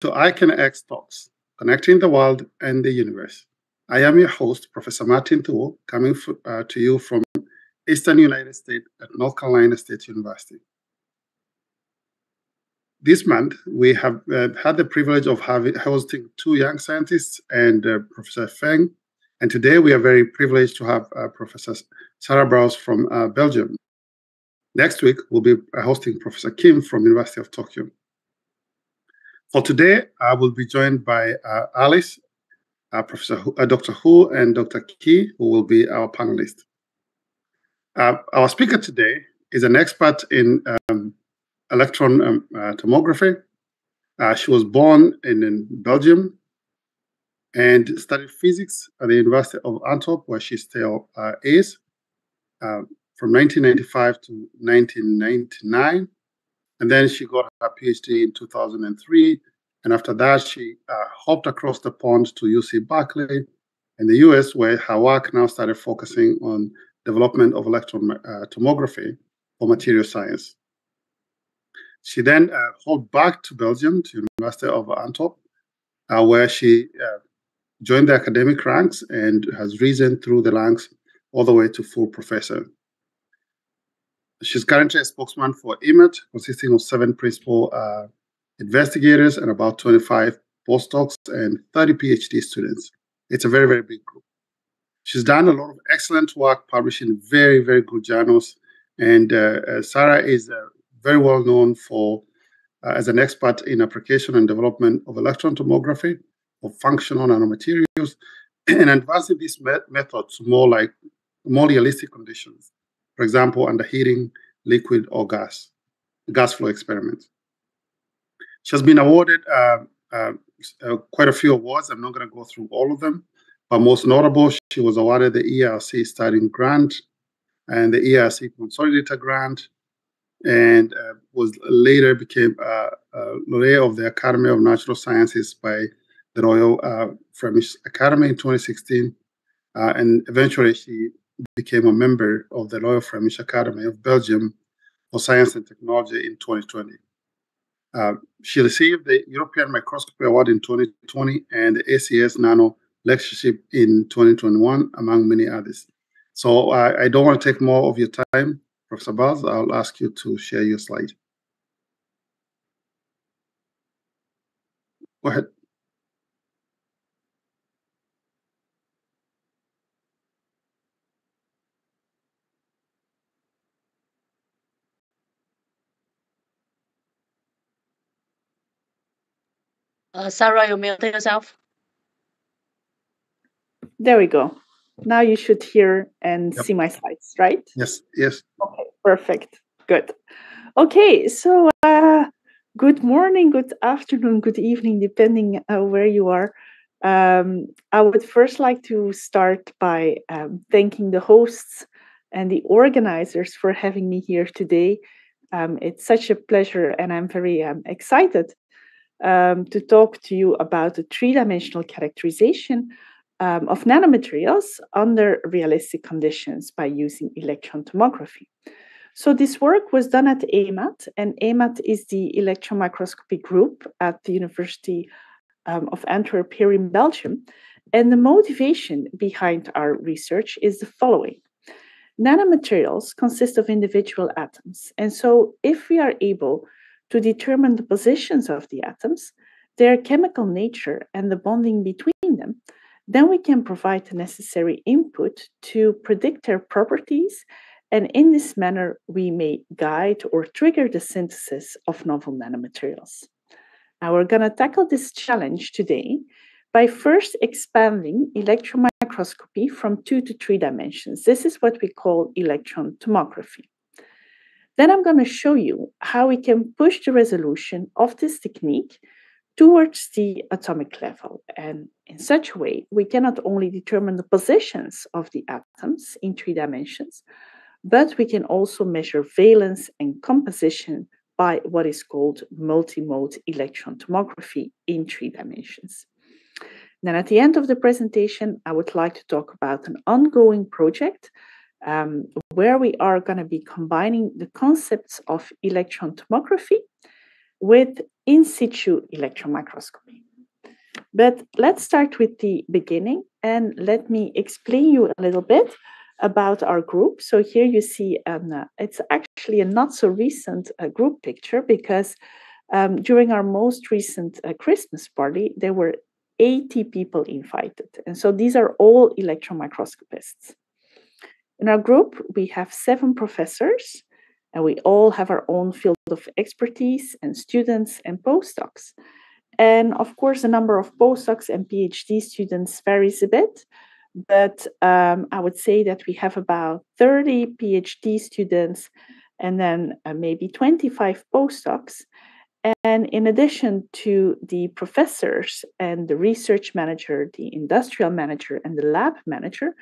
to iCANX Talks, Connecting the World and the Universe. I am your host, Professor Martin Thuo, coming uh, to you from Eastern United States at North Carolina State University. This month, we have uh, had the privilege of having, hosting two young scientists and uh, Professor Feng. And today we are very privileged to have uh, Professor Sarah Bals from uh, Belgium. Next week, we'll be uh, hosting Professor Kim from University of Tokyo. For today, I will be joined by uh, Alice, uh, Professor uh, Dr. Hu, and Dr. Key, who will be our panelists. Uh, our speaker today is an expert in um, electron um, uh, tomography. Uh, she was born in, in, Belgium and studied physics at the University of Antwerp, where she still is, from 1995 to 1999 and then she got her PhD in 2003. And after that, she uh, hopped across the pond to UC Berkeley in the US, where her work now started focusing on development of electron uh, tomography for material science. She then uh, hopped back to Belgium, to University of Antwerp, uh, where she uh, joined the academic ranks and has risen through the ranks all the way to full professor. She's currently a spokesman for EMAT, consisting of seven principal uh, investigators and about 25 postdocs and 30 PhD students. It's a very, very big group. She's done a lot of excellent work, publishing very, very good journals. And uh, uh, Sarah is uh, very well known for uh, as an expert in application and development of electron tomography of functional nanomaterials and advancing this method to more like more realistic conditions for example, under heating, liquid, or gas, gas flow experiments. She has been awarded uh, uh, uh, quite a few awards. I'm not going to go through all of them, but most notable, she was awarded the ERC Starting Grant and the ERC Consolidator Grant, and uh, was later became a laureate of the Academy of Natural Sciences by the Royal uh, Flemish Academy in 2016. Uh, and eventually, she became a member of the Royal Flemish Academy of Belgium for Science and Technology in 2020. Uh, she received the European Microscopy Award in 2020 and the ACS Nano Lectureship in 2021, among many others. So uh, I don't want to take more of your time, Professor Bals. I'll ask you to share your slide. Go ahead. Uh, Sarah, you mute yourself. There we go. Now you should hear and yep. see my slides, right? Yes, yes. Okay, perfect. Good. Okay, so uh, good morning, good afternoon, good evening, depending uh, where you are. Um, I would first like to start by um, thanking the hosts and the organizers for having me here today. Um, it's such a pleasure, and I'm very um, excited um, to talk to you about the three dimensional characterization um, of nanomaterials under realistic conditions by using electron tomography. So, this work was done at EMAT, and EMAT is the electron microscopy group at the University um, of Antwerp here in Belgium. And the motivation behind our research is the following Nanomaterials consist of individual atoms. And so, if we are able to determine the positions of the atoms, their chemical nature, and the bonding between them, then we can provide the necessary input to predict their properties. And in this manner, we may guide or trigger the synthesis of novel nanomaterials. Now, we're going to tackle this challenge today by first expanding electron microscopy from two to three dimensions. This is what we call electron tomography. Then I'm going to show you how we can push the resolution of this technique towards the atomic level. And in such a way, we can not only determine the positions of the atoms in three dimensions, but we can also measure valence and composition by what is called multimode electron tomography in three dimensions. Then at the end of the presentation, I would like to talk about an ongoing project um, where we are going to be combining the concepts of electron tomography with in situ electron microscopy. But let's start with the beginning and let me explain you a little bit about our group. So here you see um, uh, it's actually a not so recent uh, group picture because um, during our most recent uh, Christmas party, there were 80 people invited. And so these are all electron microscopists. In our group, we have seven professors, and we all have our own field of expertise and students and postdocs. And of course, the number of postdocs and PhD students varies a bit, but um, I would say that we have about 30 PhD students and then uh, maybe 25 postdocs. And in addition to the professors and the research manager, the industrial manager, and the lab manager,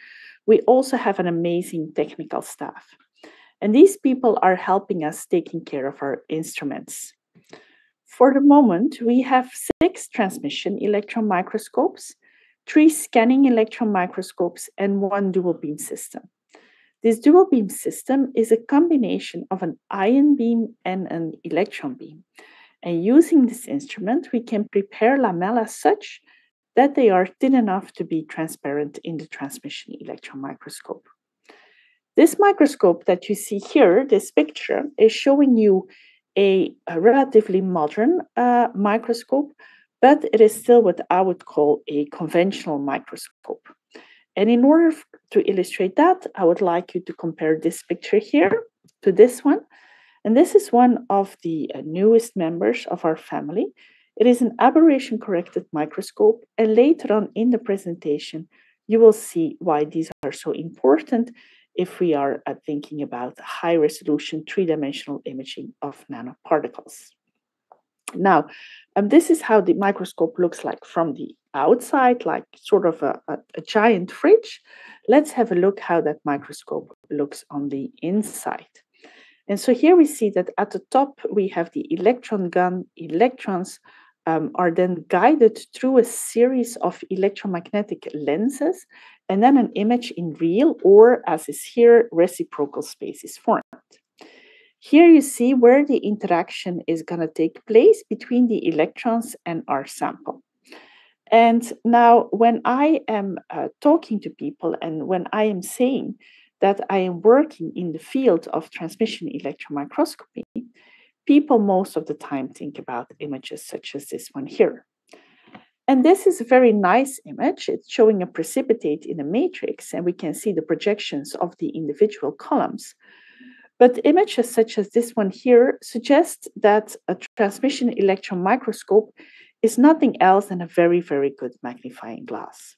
we also have an amazing technical staff. And these people are helping us taking care of our instruments. For the moment, we have six transmission electron microscopes, three scanning electron microscopes, and one dual beam system. This dual beam system is a combination of an ion beam and an electron beam. And using this instrument, we can prepare lamella such that they are thin enough to be transparent in the transmission electron microscope. This microscope that you see here, this picture, is showing you a, a relatively modern uh, microscope, but it is still what I would call a conventional microscope. And in order to illustrate that, I would like you to compare this picture here to this one. And this is one of the uh, newest members of our family. It is an aberration corrected microscope, and later on in the presentation, you will see why these are so important if we are uh, thinking about high resolution three dimensional imaging of nanoparticles. Now, um, this is how the microscope looks like from the outside, like sort of a, a, a giant fridge. Let's have a look how that microscope looks on the inside. And so here we see that at the top we have the electron gun. Electrons um, are then guided through a series of electromagnetic lenses, and then an image in real, or as is here, reciprocal space is formed. Here you see where the interaction is going to take place between the electrons and our sample. And now, when I am uh, talking to people and when I am saying that I am working in the field of transmission electron microscopy, people most of the time think about images such as this one here. And this is a very nice image. It's showing a precipitate in a matrix, and we can see the projections of the individual columns. But images such as this one here suggest that a transmission electron microscope is nothing else than a very, very good magnifying glass.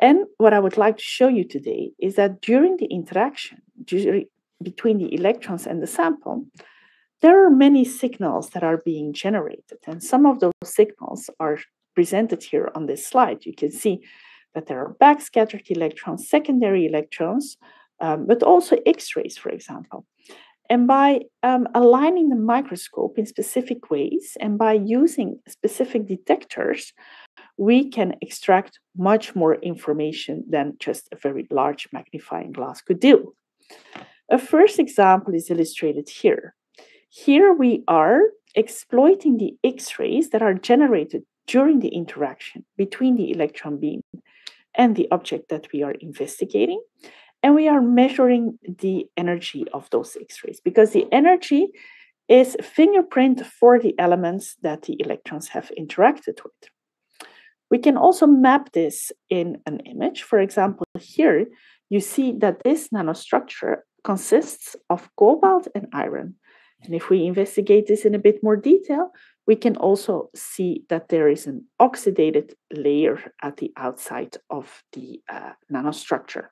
And what I would like to show you today is that during the interaction between the electrons and the sample, there are many signals that are being generated. And some of those signals are presented here on this slide. You can see that there are backscattered electrons, secondary electrons, um, but also X rays, for example. And by um, aligning the microscope in specific ways and by using specific detectors, we can extract much more information than just a very large magnifying glass could do. A first example is illustrated here. Here we are exploiting the X rays that are generated during the interaction between the electron beam and the object that we are investigating. And we are measuring the energy of those X rays because the energy is a fingerprint for the elements that the electrons have interacted with. We can also map this in an image. For example, here you see that this nanostructure consists of cobalt and iron. And if we investigate this in a bit more detail, we can also see that there is an oxidated layer at the outside of the uh, nanostructure.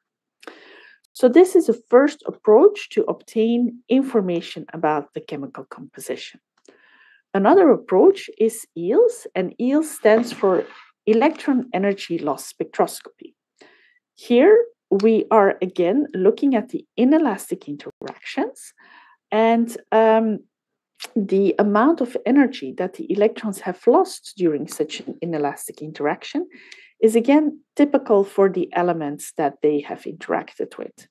So this is a first approach to obtain information about the chemical composition. Another approach is EELS, and EELS stands for electron energy loss spectroscopy. Here we are again looking at the inelastic interactions and um, the amount of energy that the electrons have lost during such an inelastic interaction is again typical for the elements that they have interacted with.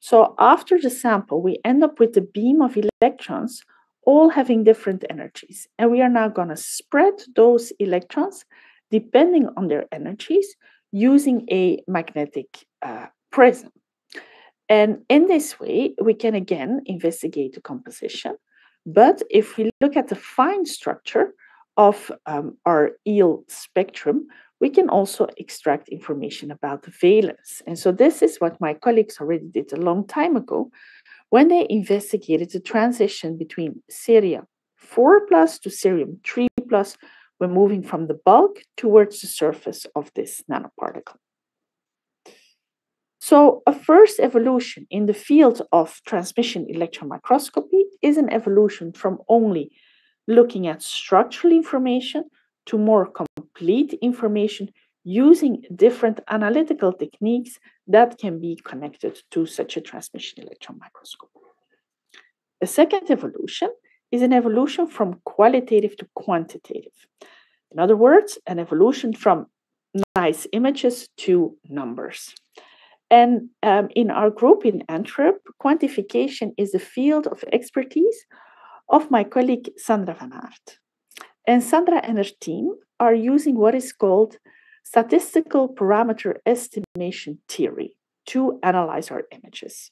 So after the sample, we end up with a beam of electrons all having different energies. And we are now going to spread those electrons depending on their energies using a magnetic uh, prism. And in this way, we can again investigate the composition. But if we look at the fine structure of um, our eel spectrum, we can also extract information about the valence. And so this is what my colleagues already did a long time ago when they investigated the transition between cerium 4 plus to cerium 3 plus when moving from the bulk towards the surface of this nanoparticle. So, a first evolution in the field of transmission electron microscopy is an evolution from only looking at structural information to more complete information using different analytical techniques that can be connected to such a transmission electron microscope. A second evolution is an evolution from qualitative to quantitative. In other words, an evolution from nice images to numbers. And um, in our group in Antwerp, quantification is a field of expertise of my colleague Sandra van Aert. And Sandra and her team are using what is called statistical parameter estimation theory to analyze our images.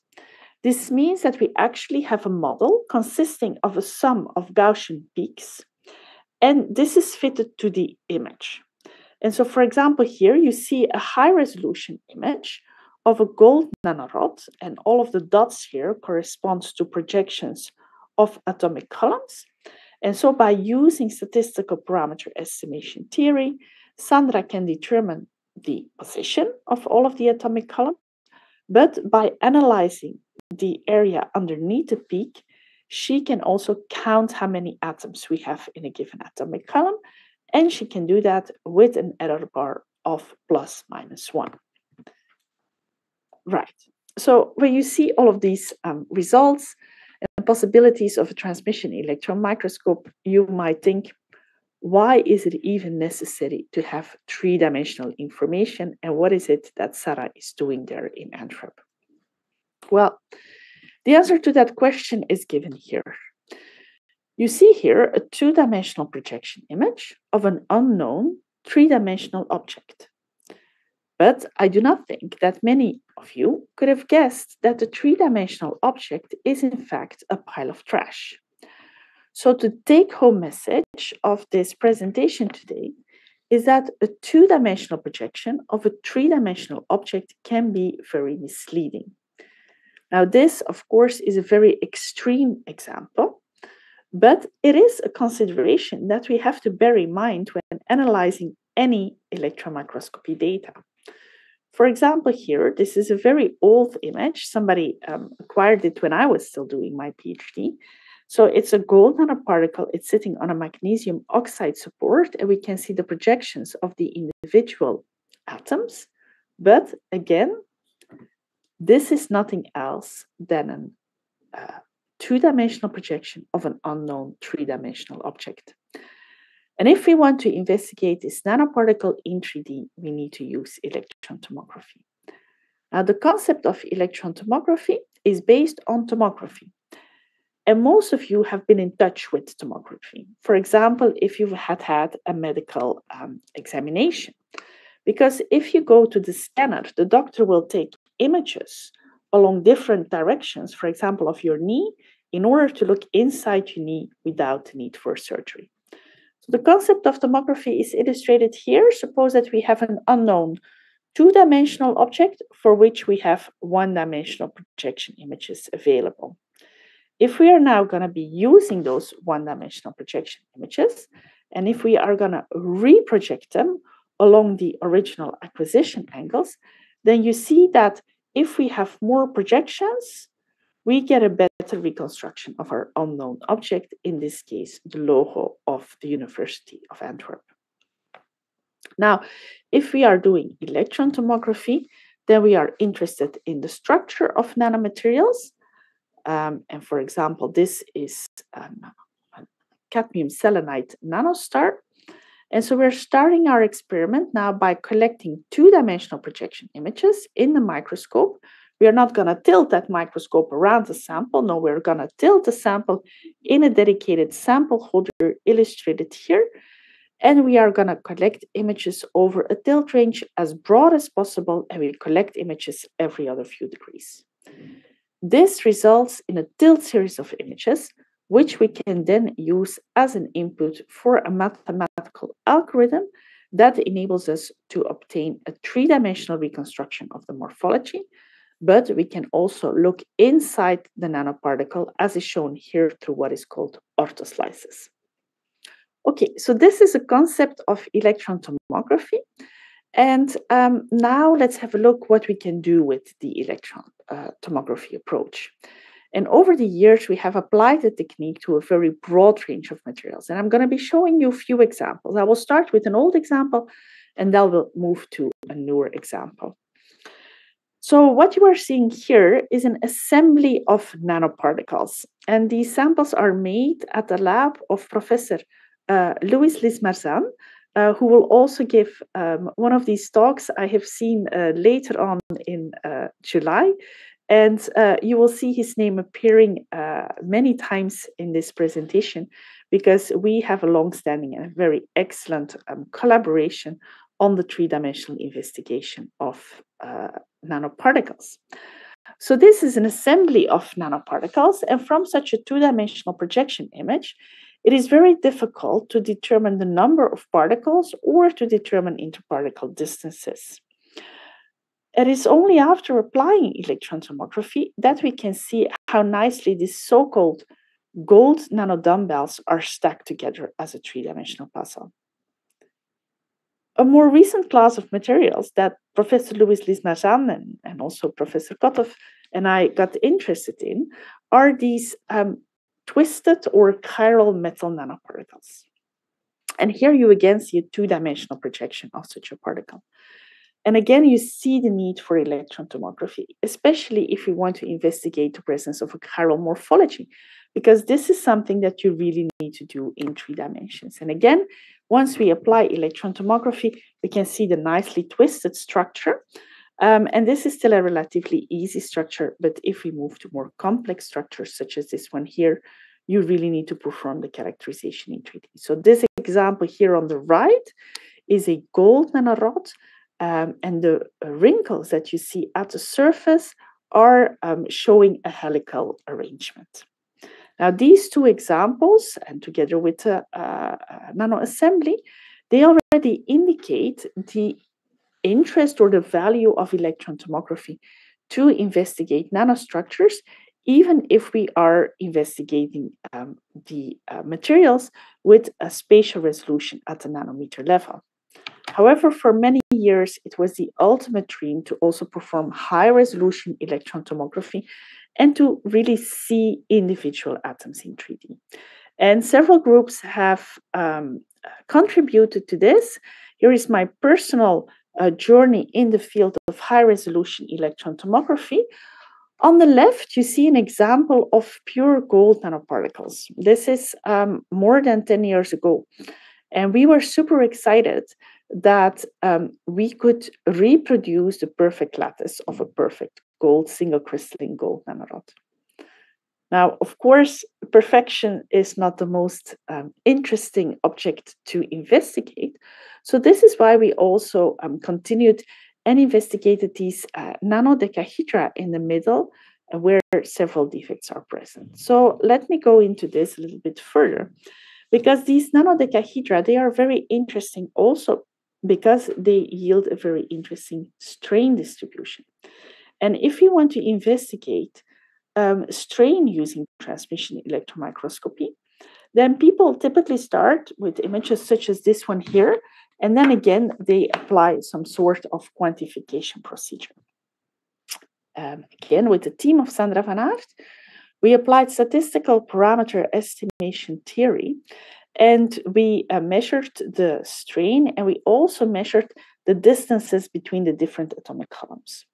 This means that we actually have a model consisting of a sum of Gaussian peaks, and this is fitted to the image. And so, for example, here you see a high resolution image of a gold nanorod, and all of the dots here corresponds to projections of atomic columns. And so by using statistical parameter estimation theory, Sandra can determine the position of all of the atomic columns, but by analyzing the area underneath the peak, she can also count how many atoms we have in a given atomic column, and she can do that with an error bar of plus minus one. Right. So when you see all of these um, results and possibilities of a transmission electron microscope, you might think, why is it even necessary to have three-dimensional information, and what is it that Sarah is doing there in Antwerp? Well, the answer to that question is given here. You see here a two-dimensional projection image of an unknown three-dimensional object. But I do not think that many of you could have guessed that the three dimensional object is, in fact, a pile of trash. So, the take home message of this presentation today is that a two dimensional projection of a three dimensional object can be very misleading. Now, this, of course, is a very extreme example, but it is a consideration that we have to bear in mind when analyzing any electron microscopy data. For example, here, this is a very old image. Somebody um, acquired it when I was still doing my PhD. So it's a gold nanoparticle. It's sitting on a magnesium oxide support, and we can see the projections of the individual atoms. But again, this is nothing else than a uh, two dimensional projection of an unknown three dimensional object. And if we want to investigate this nanoparticle in 3D, we need to use electron tomography. Now, the concept of electron tomography is based on tomography. And most of you have been in touch with tomography. For example, if you had had a medical um, examination. Because if you go to the scanner, the doctor will take images along different directions, for example, of your knee, in order to look inside your knee without the need for surgery. So the concept of tomography is illustrated here. Suppose that we have an unknown two-dimensional object for which we have one-dimensional projection images available. If we are now going to be using those one-dimensional projection images, and if we are going to reproject them along the original acquisition angles, then you see that if we have more projections, we get a better reconstruction of our unknown object, in this case, the logo of the University of Antwerp. Now, if we are doing electron tomography, then we are interested in the structure of nanomaterials. Um, and for example, this is um, a cadmium selenide nanostar. And so we're starting our experiment now by collecting two-dimensional projection images in the microscope We are not going to tilt that microscope around the sample. No, we're going to tilt the sample in a dedicated sample holder illustrated here. And we are going to collect images over a tilt range as broad as possible, and we collect images every other few degrees. This results in a tilt series of images, which we can then use as an input for a mathematical algorithm that enables us to obtain a three dimensional reconstruction of the morphology. But we can also look inside the nanoparticle, as is shown here through what is called orthoslices. Okay, so this is a concept of electron tomography. And um, now let's have a look what we can do with the electron uh, tomography approach. And over the years, we have applied the technique to a very broad range of materials. And I'm going to be showing you a few examples. I will start with an old example, and then we'll move to a newer example. So what you are seeing here is an assembly of nanoparticles. And these samples are made at the lab of Professor uh, Luis Liz-Marzán, uh, who will also give um, one of these talks I have seen uh, later on in uh, July. And uh, you will see his name appearing uh, many times in this presentation because we have a long-standing and very excellent um, collaboration on the three-dimensional investigation of nanoparticles. So this is an assembly of nanoparticles, and from such a two-dimensional projection image, it is very difficult to determine the number of particles or to determine interparticle distances. It is only after applying electron tomography that we can see how nicely these so-called gold nanodumbbells are stacked together as a three-dimensional puzzle. A more recent class of materials that Professor Luis Liz-Marzán and, and also Professor Kotov and I got interested in are these um, twisted or chiral metal nanoparticles. And here you again see a two-dimensional projection of such a particle. And again, you see the need for electron tomography, especially if you want to investigate the presence of a chiral morphology, because this is something that you really need to do in three dimensions. And again, once we apply electron tomography, we can see the nicely twisted structure. Um, and this is still a relatively easy structure, but if we move to more complex structures, such as this one here, you really need to perform the characterization in 3D. So this example here on the right is a gold nanorod, um, and the wrinkles that you see at the surface are um, showing a helical arrangement. Now, these two examples, and together with the uh, nano assembly, they already indicate the interest or the value of electron tomography to investigate nanostructures even if we are investigating um, the uh, materials with a spatial resolution at the nanometer level. However, for many years, it was the ultimate dream to also perform high resolution electron tomography and to really see individual atoms in 3D. And several groups have um, contributed to this. Here is my personal uh, journey in the field of high resolution electron tomography, on the left, you see an example of pure gold nanoparticles. This is um, more than 10 years ago. And we were super excited that um, we could reproduce the perfect lattice of a perfect gold, single crystalline gold nanorod. Now, of course, perfection is not the most um, interesting object to investigate. So, this is why we also um, continued and investigated these uh, nanodecahedra in the middle uh, where several defects are present. So let me go into this a little bit further because these nanodecahedra, they are very interesting also because they yield a very interesting strain distribution. And if you want to investigate um, strain using transmission electron microscopy, then people typically start with images such as this one here, and then again, they apply some sort of quantification procedure. Um, again, with the team of Sandra van Aert, we applied statistical parameter estimation theory and we uh, measured the strain and we also measured the distances between the different atomic columns.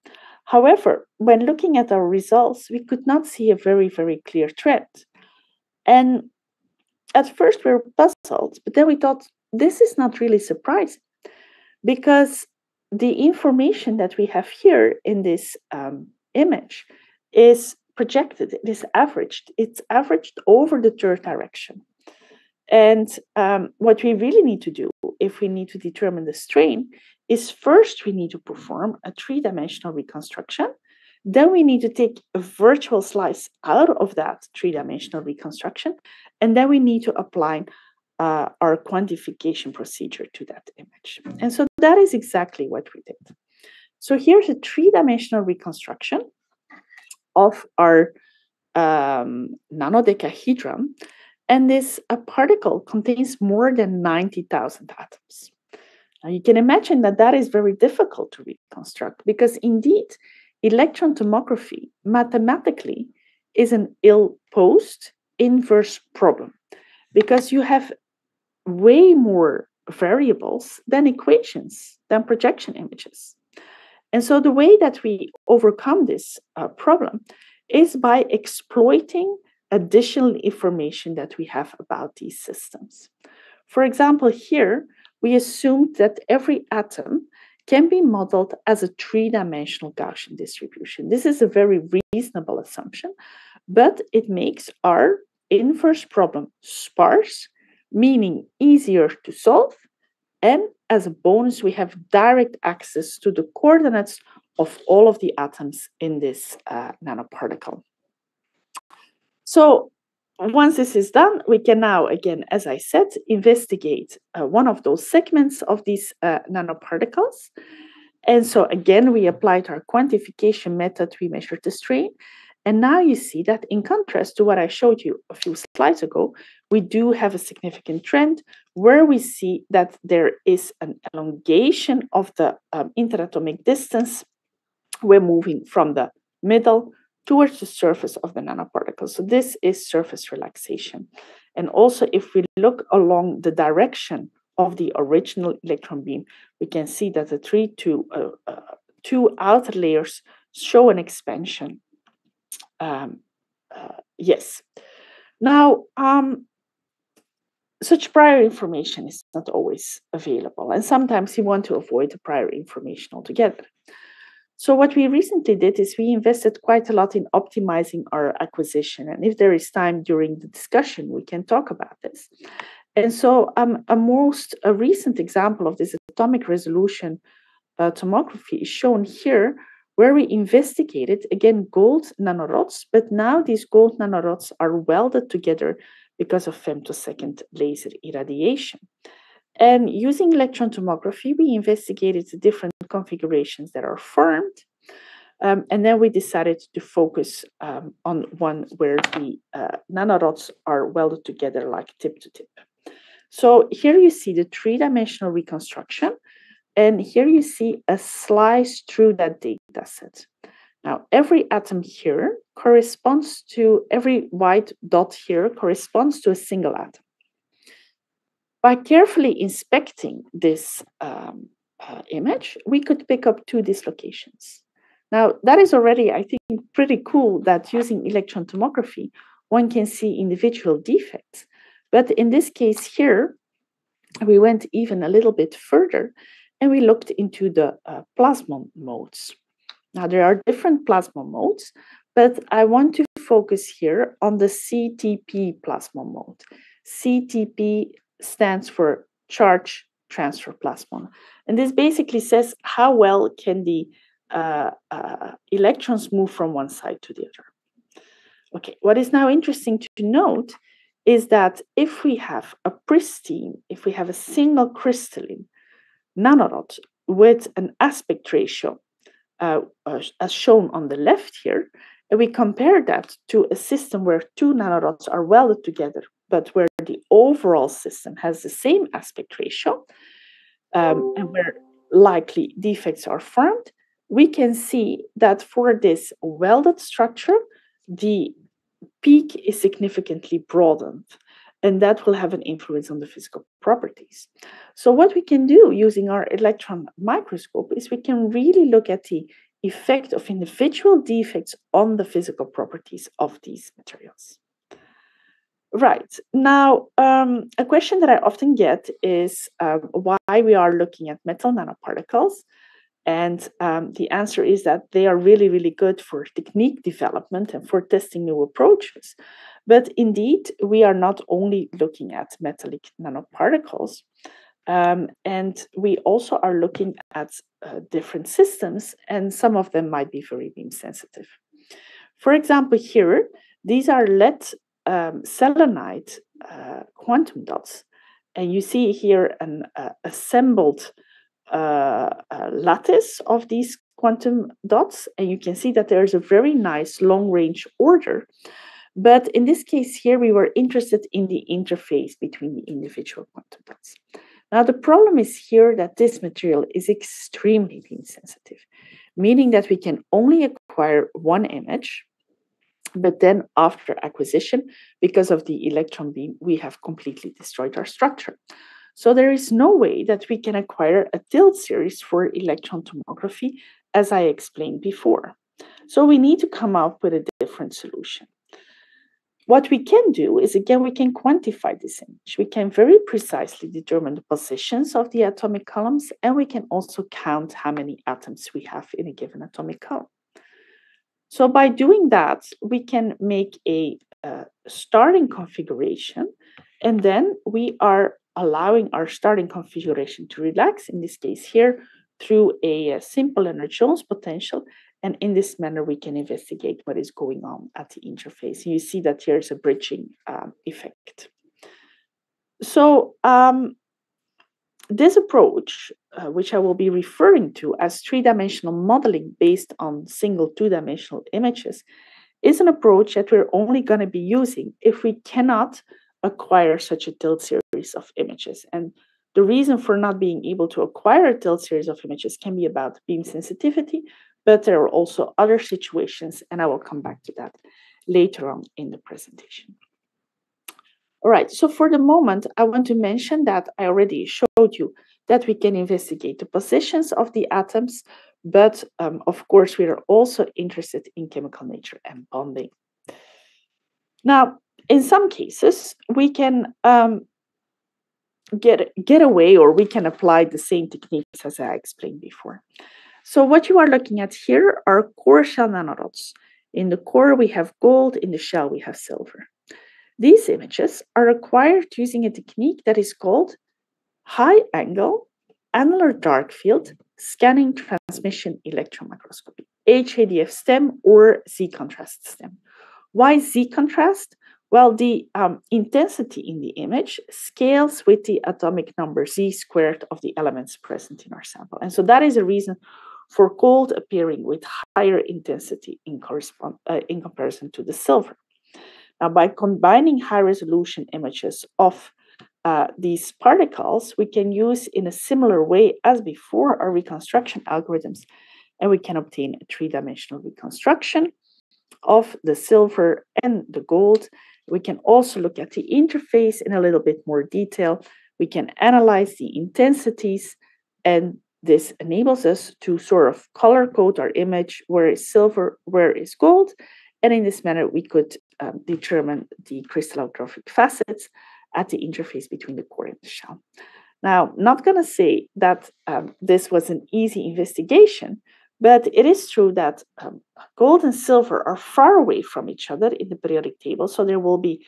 However, when looking at our results, we could not see a very, very clear trend. And at first we were puzzled, but then we thought this is not really surprising because the information that we have here in this um, image is projected, it is averaged, it's averaged over the third direction. And um, what we really need to do if we need to determine the strain is first we need to perform a three dimensional reconstruction. Then we need to take a virtual slice out of that three dimensional reconstruction. And then we need to apply uh, our quantification procedure to that image. And so that is exactly what we did. So here's a three dimensional reconstruction of our um, nanodecahedron. And this a particle contains more than 90,000 atoms. Now you can imagine that that is very difficult to reconstruct because indeed, electron tomography mathematically is an ill-posed inverse problem because you have way more variables than equations, than projection images. And so the way that we overcome this uh, problem is by exploiting additional information that we have about these systems. For example, here we assumed that every atom can be modeled as a three dimensional Gaussian distribution. This is a very reasonable assumption, but it makes our inverse problem sparse, meaning easier to solve. And as a bonus, we have direct access to the coordinates of all of the atoms in this uh, nanoparticle. So once this is done, we can now, again, as I said, investigate uh, one of those segments of these uh, nanoparticles. And so again, we applied our quantification method, we measured the strain. And now you see that in contrast to what I showed you a few slides ago, we do have a significant trend where we see that there is an elongation of the um, interatomic distance. We're moving from the middle towards the surface of the nanoparticle. So this is surface relaxation. And also if we look along the direction of the original electron beam, we can see that the three two, uh, uh, two outer layers show an expansion. Um, uh, yes. Now, um, such prior information is not always available, and sometimes you want to avoid the prior information altogether. So what we recently did is we invested quite a lot in optimizing our acquisition. And if there is time during the discussion, we can talk about this. And so um, a most a recent example of this atomic resolution uh, tomography is shown here, where we investigated, again, gold nanorods, but now these gold nanorods are welded together because of femtosecond laser irradiation. And using electron tomography, we investigated the different configurations that are formed. Um, and then we decided to focus um, on one where the uh, nanorods are welded together like tip to tip. So here you see the three dimensional reconstruction, and here you see a slice through that data set. Now, every atom here corresponds to every white dot here corresponds to a single atom. By carefully inspecting this um, uh, image, we could pick up two dislocations. Now, that is already, I think, pretty cool that using electron tomography, one can see individual defects. But in this case here, we went even a little bit further and we looked into the uh, plasmon modes. Now, there are different plasmon modes, but I want to focus here on the CTP plasmon mode. CTP stands for charge transfer plasmon. And this basically says how well can the uh, uh, electrons move from one side to the other. Okay, what is now interesting to note is that if we have a pristine, if we have a single crystalline nanorod with an aspect ratio uh, uh as shown on the left here, and we compare that to a system where two nanorods are welded together, but where the overall system has the same aspect ratio, um, and where likely defects are formed, we can see that for this welded structure, the peak is significantly broadened, and that will have an influence on the physical properties. So, what we can do using our electron microscope is we can really look at the effect of individual defects on the physical properties of these materials. Right. Now, um, a question that I often get is um, why we are looking at metal nanoparticles. And um, the answer is that they are really, really good for technique development and for testing new approaches. But indeed, we are not only looking at metallic nanoparticles, um, and we also are looking at uh, different systems, and some of them might be very beam sensitive. For example, here, these are lead um, selenide uh, quantum dots. And you see here an uh, assembled uh, lattice of these quantum dots. And you can see that there's a very nice long range order. But in this case here, we were interested in the interface between the individual quantum dots. Now, the problem is here that this material is extremely beam sensitive, meaning that we can only acquire one image but then after acquisition, because of the electron beam, we have completely destroyed our structure. So there is no way that we can acquire a tilt series for electron tomography, as I explained before. So we need to come up with a different solution. What we can do is, again, we can quantify this image. We can very precisely determine the positions of the atomic columns, and we can also count how many atoms we have in a given atomic column. So by doing that, we can make a uh, starting configuration, and then we are allowing our starting configuration to relax, in this case here, through a, a simple Lennard-Jones potential. And in this manner, we can investigate what is going on at the interface. You see that here's a bridging um, effect. So um, this approach, uh, which I will be referring to as three dimensional modeling based on single two dimensional images, is an approach that we're only going to be using if we cannot acquire such a tilt series of images. And the reason for not being able to acquire a tilt series of images can be about beam sensitivity, but there are also other situations, and I will come back to that later on in the presentation. All right, so for the moment, I want to mention that I already showed you that we can investigate the positions of the atoms, but um, of course, we are also interested in chemical nature and bonding. Now, in some cases, we can um, get, get away or we can apply the same techniques as I explained before. So what you are looking at here are core shell nanorods. In the core, we have gold. In the shell, we have silver. These images are acquired using a technique that is called high angle annular dark field scanning transmission electron microscopy, HADF STEM or Z contrast STEM. Why Z contrast? Well, the um, intensity in the image scales with the atomic number Z squared of the elements present in our sample. And so that is a reason for gold appearing with higher intensity in, correspond, uh, in comparison to the silver. Now, by combining high resolution images of uh, these particles, we can use in a similar way as before our reconstruction algorithms, and we can obtain a three dimensional reconstruction of the silver and the gold. We can also look at the interface in a little bit more detail. We can analyze the intensities, and this enables us to sort of color code our image where is silver, where is gold. And in this manner, we could um, determine the crystallographic facets at the interface between the core and the shell. Now, not going to say that um, this was an easy investigation, but it is true that um, gold and silver are far away from each other in the periodic table, so there will be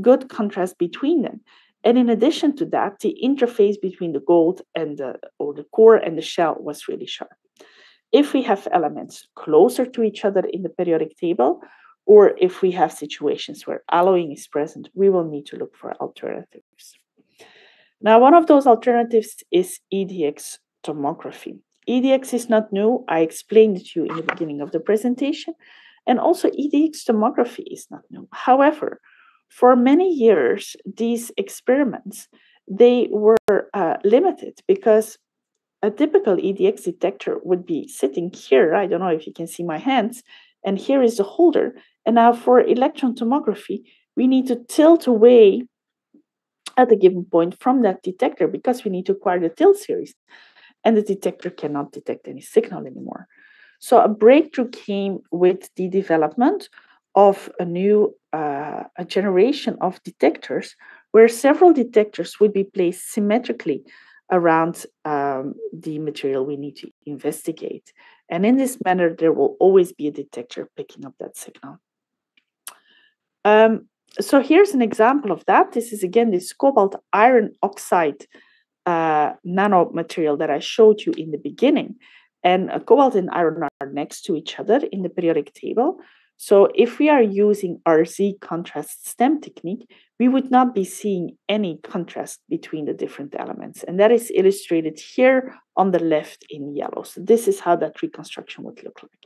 good contrast between them. And in addition to that, the interface between the gold and the or the core and the shell was really sharp. If we have elements closer to each other in the periodic table, or if we have situations where alloying is present, we will need to look for alternatives. Now, one of those alternatives is EDX tomography. EDX is not new. I explained it to you in the beginning of the presentation. And also, EDX tomography is not new. However, for many years, these experiments they were uh, limited because a typical EDX detector would be sitting here. I don't know if you can see my hands, and here is the holder. And now for electron tomography, we need to tilt away at a given point from that detector because we need to acquire the tilt series. And the detector cannot detect any signal anymore. So a breakthrough came with the development of a new uh, a generation of detectors where several detectors would be placed symmetrically around um, the material we need to investigate. And in this manner, there will always be a detector picking up that signal. Um, so here's an example of that. This is again this cobalt iron oxide uh, nanomaterial that I showed you in the beginning. And uh, cobalt and iron are next to each other in the periodic table. So if we are using our Z contrast STEM technique, we would not be seeing any contrast between the different elements. And that is illustrated here on the left in yellow. So this is how that reconstruction would look like.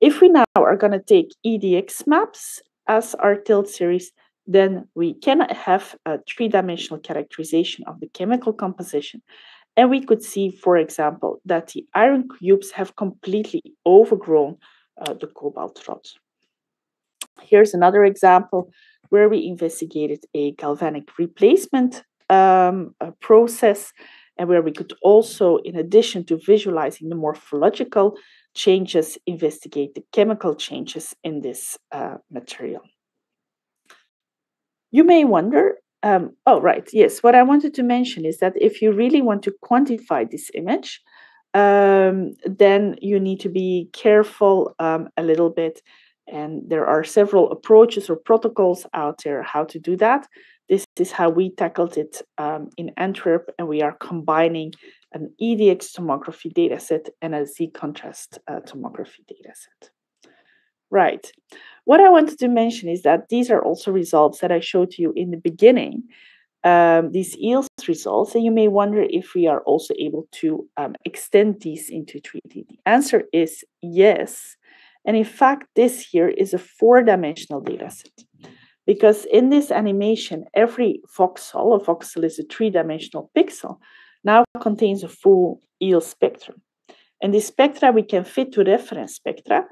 If we now are going to take EDX maps as our tilt series, then we can have a three-dimensional characterization of the chemical composition. And we could see, for example, that the iron cubes have completely overgrown uh, the cobalt rods. Here's another example where we investigated a galvanic replacement um, process and where we could also, in addition to visualizing the morphological changes, investigate the chemical changes in this uh, material. You may wonder, um, oh, right, yes, what I wanted to mention is that if you really want to quantify this image, um, then you need to be careful um, a little bit. And there are several approaches or protocols out there how to do that. This is how we tackled it um, in Antwerp, and we are combining an EDX tomography dataset and a Z contrast uh, tomography dataset. Right. What I wanted to mention is that these are also results that I showed you in the beginning, um, these EELS results, and you may wonder if we are also able to um, extend these into 3D. The answer is yes. And in fact, this here is a four dimensional dataset. Because in this animation, every voxel, a voxel is a three dimensional pixel, now contains a full EEL spectrum. And this spectra we can fit to reference spectra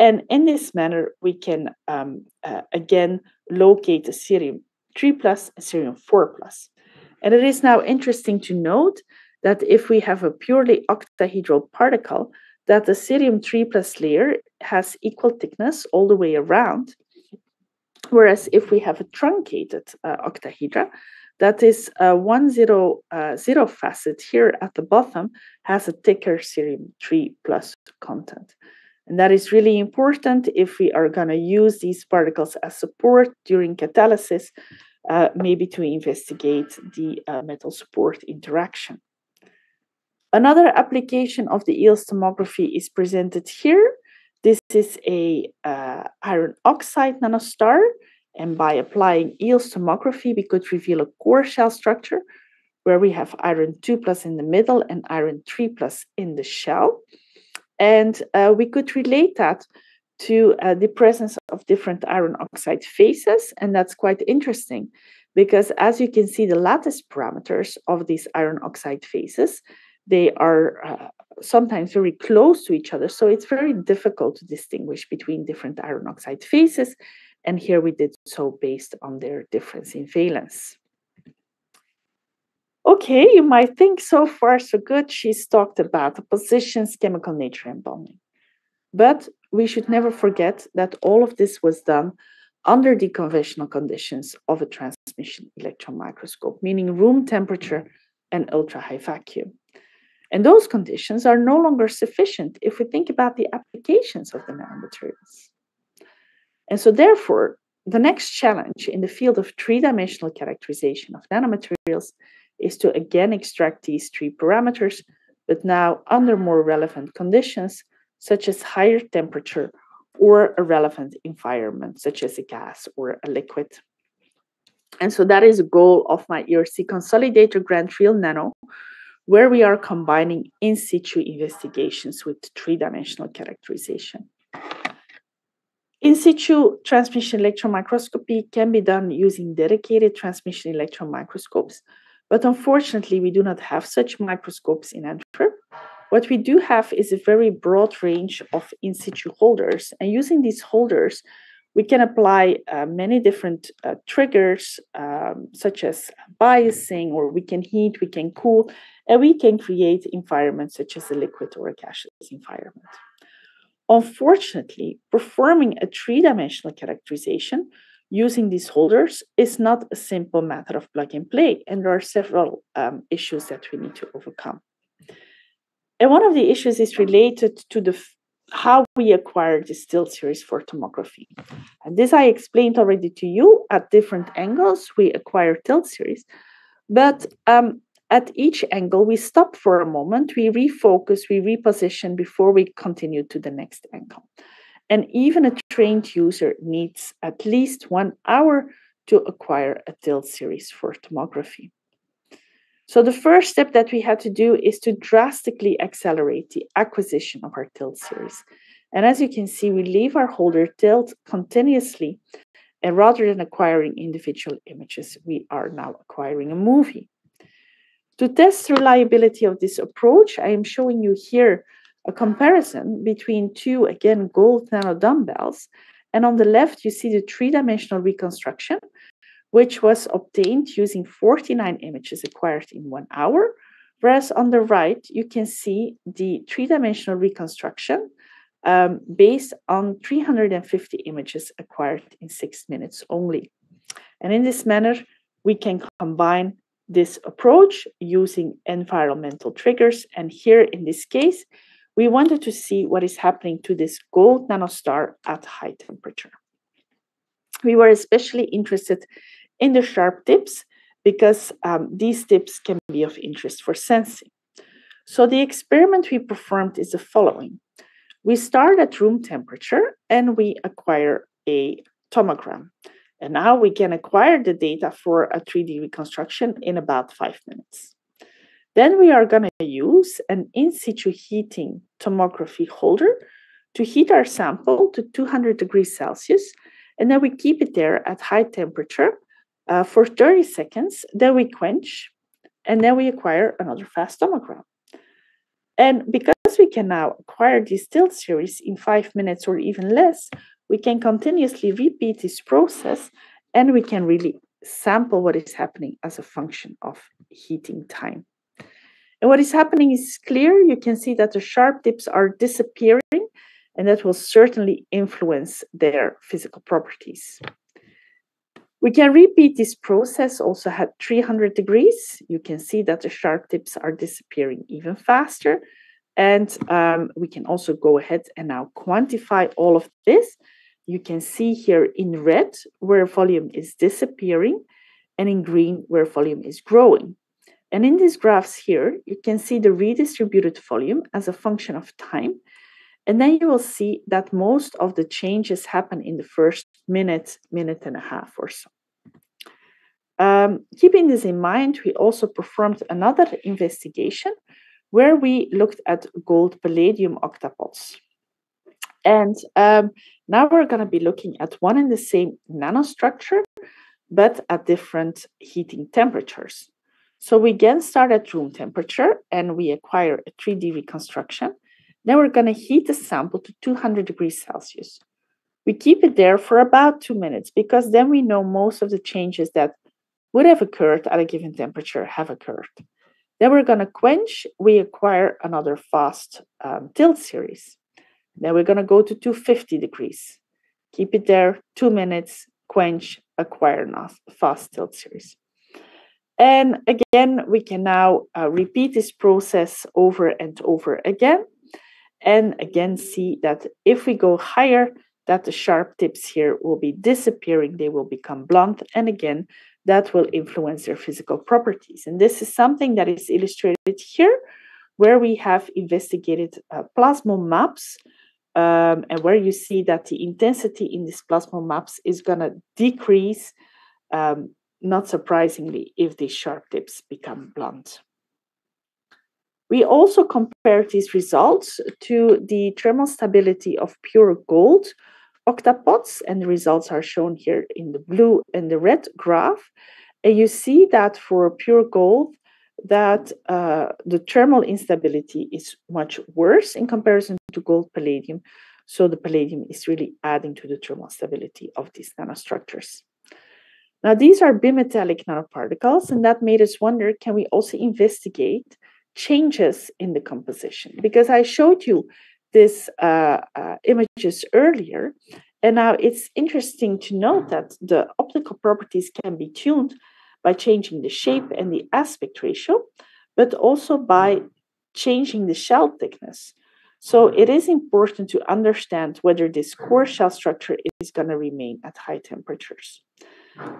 and in this manner, we can um, uh, again locate a cerium 3 plus and cerium 4 plus. And it is now interesting to note that if we have a purely octahedral particle, that the cerium 3 plus layer has equal thickness all the way around. Whereas if we have a truncated uh, octahedra, that is uh, one zero, uh, zero facet here at the bottom has a thicker cerium 3 plus content. And that is really important if we are going to use these particles as support during catalysis, uh, maybe to investigate the uh, metal support interaction. Another application of the EELS tomography is presented here. This is a uh, iron oxide nanostar, and by applying EELS tomography, we could reveal a core shell structure where we have iron 2 plus in the middle and iron 3 plus in the shell. And uh, we could relate that to uh, the presence of different iron oxide phases. And that's quite interesting because as you can see, the lattice parameters of these iron oxide phases, they are uh, sometimes very close to each other. So it's very difficult to distinguish between different iron oxide phases. And here we did so based on their difference in valence. Okay, you might think so far so good. She's talked about the positions, chemical nature, and bonding. But we should never forget that all of this was done under the conventional conditions of a transmission electron microscope, meaning room temperature and ultra high vacuum. And those conditions are no longer sufficient if we think about the applications of the nanomaterials. And so, therefore, the next challenge in the field of three dimensional characterization of nanomaterials is to again extract these three parameters, but now under more relevant conditions, such as higher temperature or a relevant environment, such as a gas or a liquid. And so that is a goal of my ERC Consolidator grant REALNANO, where we are combining in situ investigations with three dimensional characterization. In situ transmission electron microscopy can be done using dedicated transmission electron microscopes, but unfortunately, we do not have such microscopes in Antwerp. What we do have is a very broad range of in situ holders. And using these holders, we can apply uh, many different uh, triggers, um, such as biasing, or we can heat, we can cool, and we can create environments such as a liquid or a gaseous environment. Unfortunately, performing a three dimensional characterization using these holders is not a simple matter of plug and play, and there are several um, issues that we need to overcome. And one of the issues is related to the how we acquire the tilt series for tomography. And this I explained already to you at different angles. We acquire tilt series, but um, at each angle, we stop for a moment, we refocus, we reposition before we continue to the next angle. And even a trained user needs at least one hour to acquire a tilt series for tomography. So the first step that we had to do is to drastically accelerate the acquisition of our tilt series. And as you can see, we leave our holder tilt continuously. And rather than acquiring individual images, we are now acquiring a movie. To test reliability of this approach, I am showing you here a comparison between two, again, gold nano dumbbells. And on the left, you see the three-dimensional reconstruction, which was obtained using 49 images acquired in one hour. Whereas on the right, you can see the three-dimensional reconstruction um, based on 350 images acquired in six minutes only. And in this manner, we can combine this approach using environmental triggers. And here in this case, we wanted to see what is happening to this gold nanostar at high temperature. We were especially interested in the sharp tips because um, these tips can be of interest for sensing. So the experiment we performed is the following. We start at room temperature and we acquire a tomogram. And now we can acquire the data for a 3D reconstruction in about five minutes. Then we are going to use an in situ heating tomography holder to heat our sample to 200 degrees Celsius. And then we keep it there at high temperature uh, for 30 seconds. Then we quench and then we acquire another fast tomogram. And because we can now acquire these tilt series in five minutes or even less, we can continuously repeat this process and we can really sample what is happening as a function of heating time. And what is happening is clear. You can see that the sharp tips are disappearing, and that will certainly influence their physical properties. We can repeat this process also at 300 degrees. You can see that the sharp tips are disappearing even faster. And um, we can also go ahead and now quantify all of this. You can see here in red where volume is disappearing and in green where volume is growing. And in these graphs here, you can see the redistributed volume as a function of time. And then you will see that most of the changes happen in the first minute, minute and a half or so. Um, keeping this in mind, we also performed another investigation where we looked at gold palladium octapods. And um, now we're going to be looking at one and the same nanostructure, but at different heating temperatures. So we again start at room temperature and we acquire a 3D reconstruction. Then we're going to heat the sample to 200 degrees Celsius. We keep it there for about two minutes because then we know most of the changes that would have occurred at a given temperature have occurred. Then we're going to quench. We acquire another fast um, tilt series. Then we're going to go to 250 degrees. Keep it there two minutes, quench, acquire fast tilt series. And again, we can now uh, repeat this process over and over again. And again, see that if we go higher, that the sharp tips here will be disappearing, they will become blunt. And again, that will influence their physical properties. And this is something that is illustrated here, where we have investigated uh, plasmon maps, um, and where you see that the intensity in these plasmon maps is going to decrease um, not surprisingly, if these sharp tips become blunt. We also compare these results to the thermal stability of pure gold octapods, and the results are shown here in the blue and the red graph. And you see that for pure gold, that uh, the thermal instability is much worse in comparison to gold palladium. So the palladium is really adding to the thermal stability of these nanostructures. Now, these are bimetallic nanoparticles, and that made us wonder can we also investigate changes in the composition? Because I showed you these uh, uh, images earlier, And now it's interesting to note that the optical properties can be tuned by changing the shape and the aspect ratio, but also by changing the shell thickness. So it is important to understand whether this core shell structure is going to remain at high temperatures.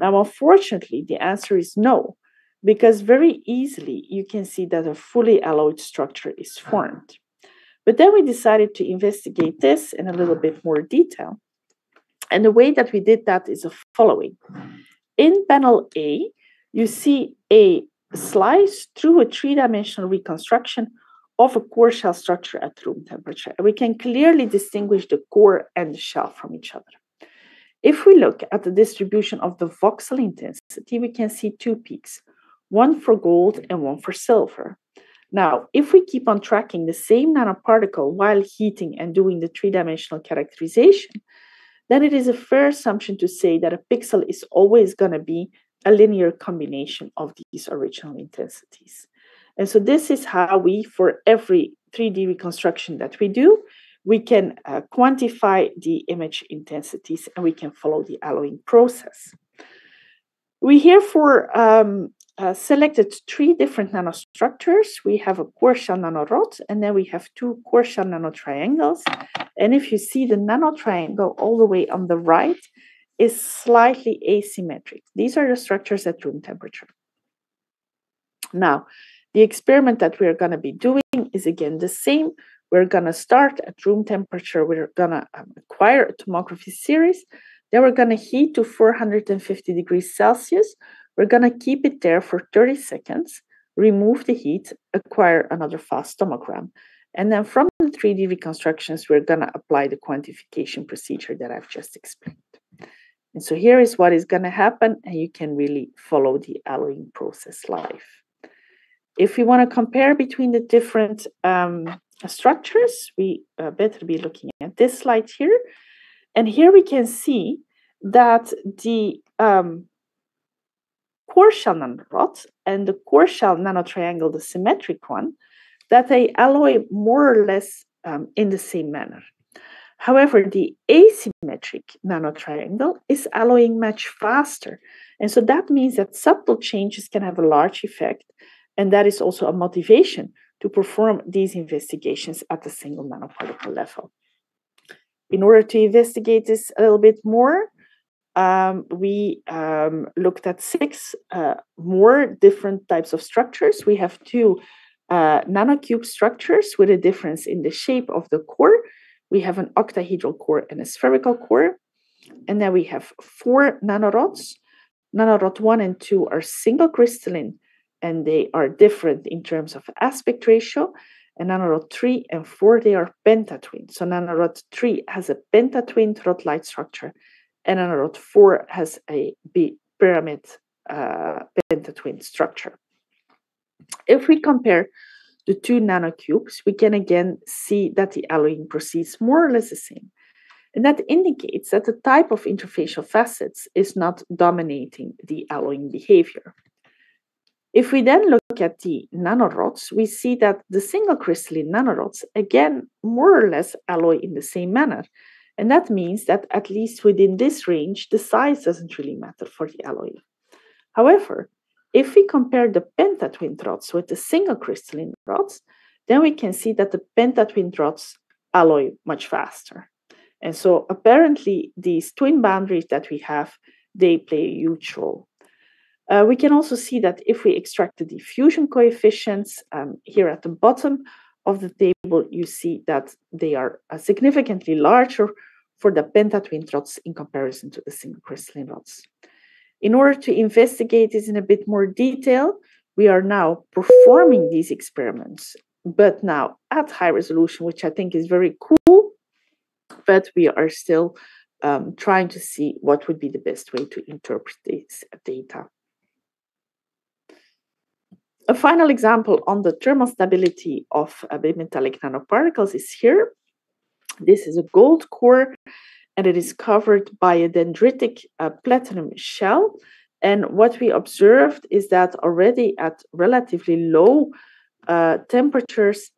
Now, unfortunately, the answer is no, because very easily you can see that a fully alloyed structure is formed. But then we decided to investigate this in a little bit more detail. And the way that we did that is the following. In panel A, you see a slice through a three-dimensional reconstruction of a core shell structure at room temperature. We can clearly distinguish the core and the shell from each other. If we look at the distribution of the voxel intensity, we can see two peaks, one for gold and one for silver. Now, if we keep on tracking the same nanoparticle while heating and doing the three-dimensional characterization, then it is a fair assumption to say that a pixel is always going to be a linear combination of these original intensities. And so this is how we, for every 3D reconstruction that we do, we can uh, quantify the image intensities and we can follow the alloying process. We herefore um, uh, selected three different nanostructures. We have a core nanorod, and then we have two core shell nanotriangles. And if you see the nanotriangle all the way on the right, is slightly asymmetric. These are the structures at room temperature. Now, the experiment that we're going to be doing is again the same. We're going to start at room temperature. We're going to um, acquire a tomography series. Then we're going to heat to 450 degrees Celsius. We're going to keep it there for 30 seconds, remove the heat, acquire another fast tomogram. And then from the 3D reconstructions, we're going to apply the quantification procedure that I've just explained. And so here is what is going to happen, and you can really follow the alloying process live. If we want to compare between the different um, structures, we uh, better be looking at this slide here. And here we can see that the um, core shell nanorod and the core shell nanotriangle, the symmetric one, that they alloy more or less um, in the same manner. However, the asymmetric nanotriangle is alloying much faster. And so that means that subtle changes can have a large effect. And that is also a motivation to perform these investigations at the single nanoparticle level. In order to investigate this a little bit more, um, we um, looked at six uh, more different types of structures. We have two uh, nanocube structures with a difference in the shape of the core we have an octahedral core and a spherical core. And then we have four nanorods. Nanorod 1 and 2 are single crystalline and they are different in terms of aspect ratio. And nanorod 3 and 4, they are pentatwin. So nanorod 3 has a pentatwin rod light structure, and nanorod 4 has a pyramid uh, pentatwin structure. If we compare the two nanocubes, we can again see that the alloying proceeds more or less the same. And that indicates that the type of interfacial facets is not dominating the alloying behavior. If we then look at the nanorods, we see that the single crystalline nanorods again more or less alloy in the same manner. And that means that at least within this range, the size doesn't really matter for the alloy. However, if we compare the pentatwin rods with the single crystalline rods, then we can see that the pentatwin rods alloy much faster. And so apparently these twin boundaries that we have, they play a huge role. Uh, we can also see that if we extract the diffusion coefficients um, here at the bottom of the table, you see that they are uh, significantly larger for the pentatwin rods in comparison to the single crystalline rods. In order to investigate this in a bit more detail, we are now performing these experiments, but now at high resolution, which I think is very cool. But we are still um, trying to see what would be the best way to interpret this data. A final example on the thermal stability of uh, bimetallic nanoparticles is here. This is a gold core and it is covered by a dendritic uh, platinum shell. And what we observed is that already at relatively low uh, temperatures,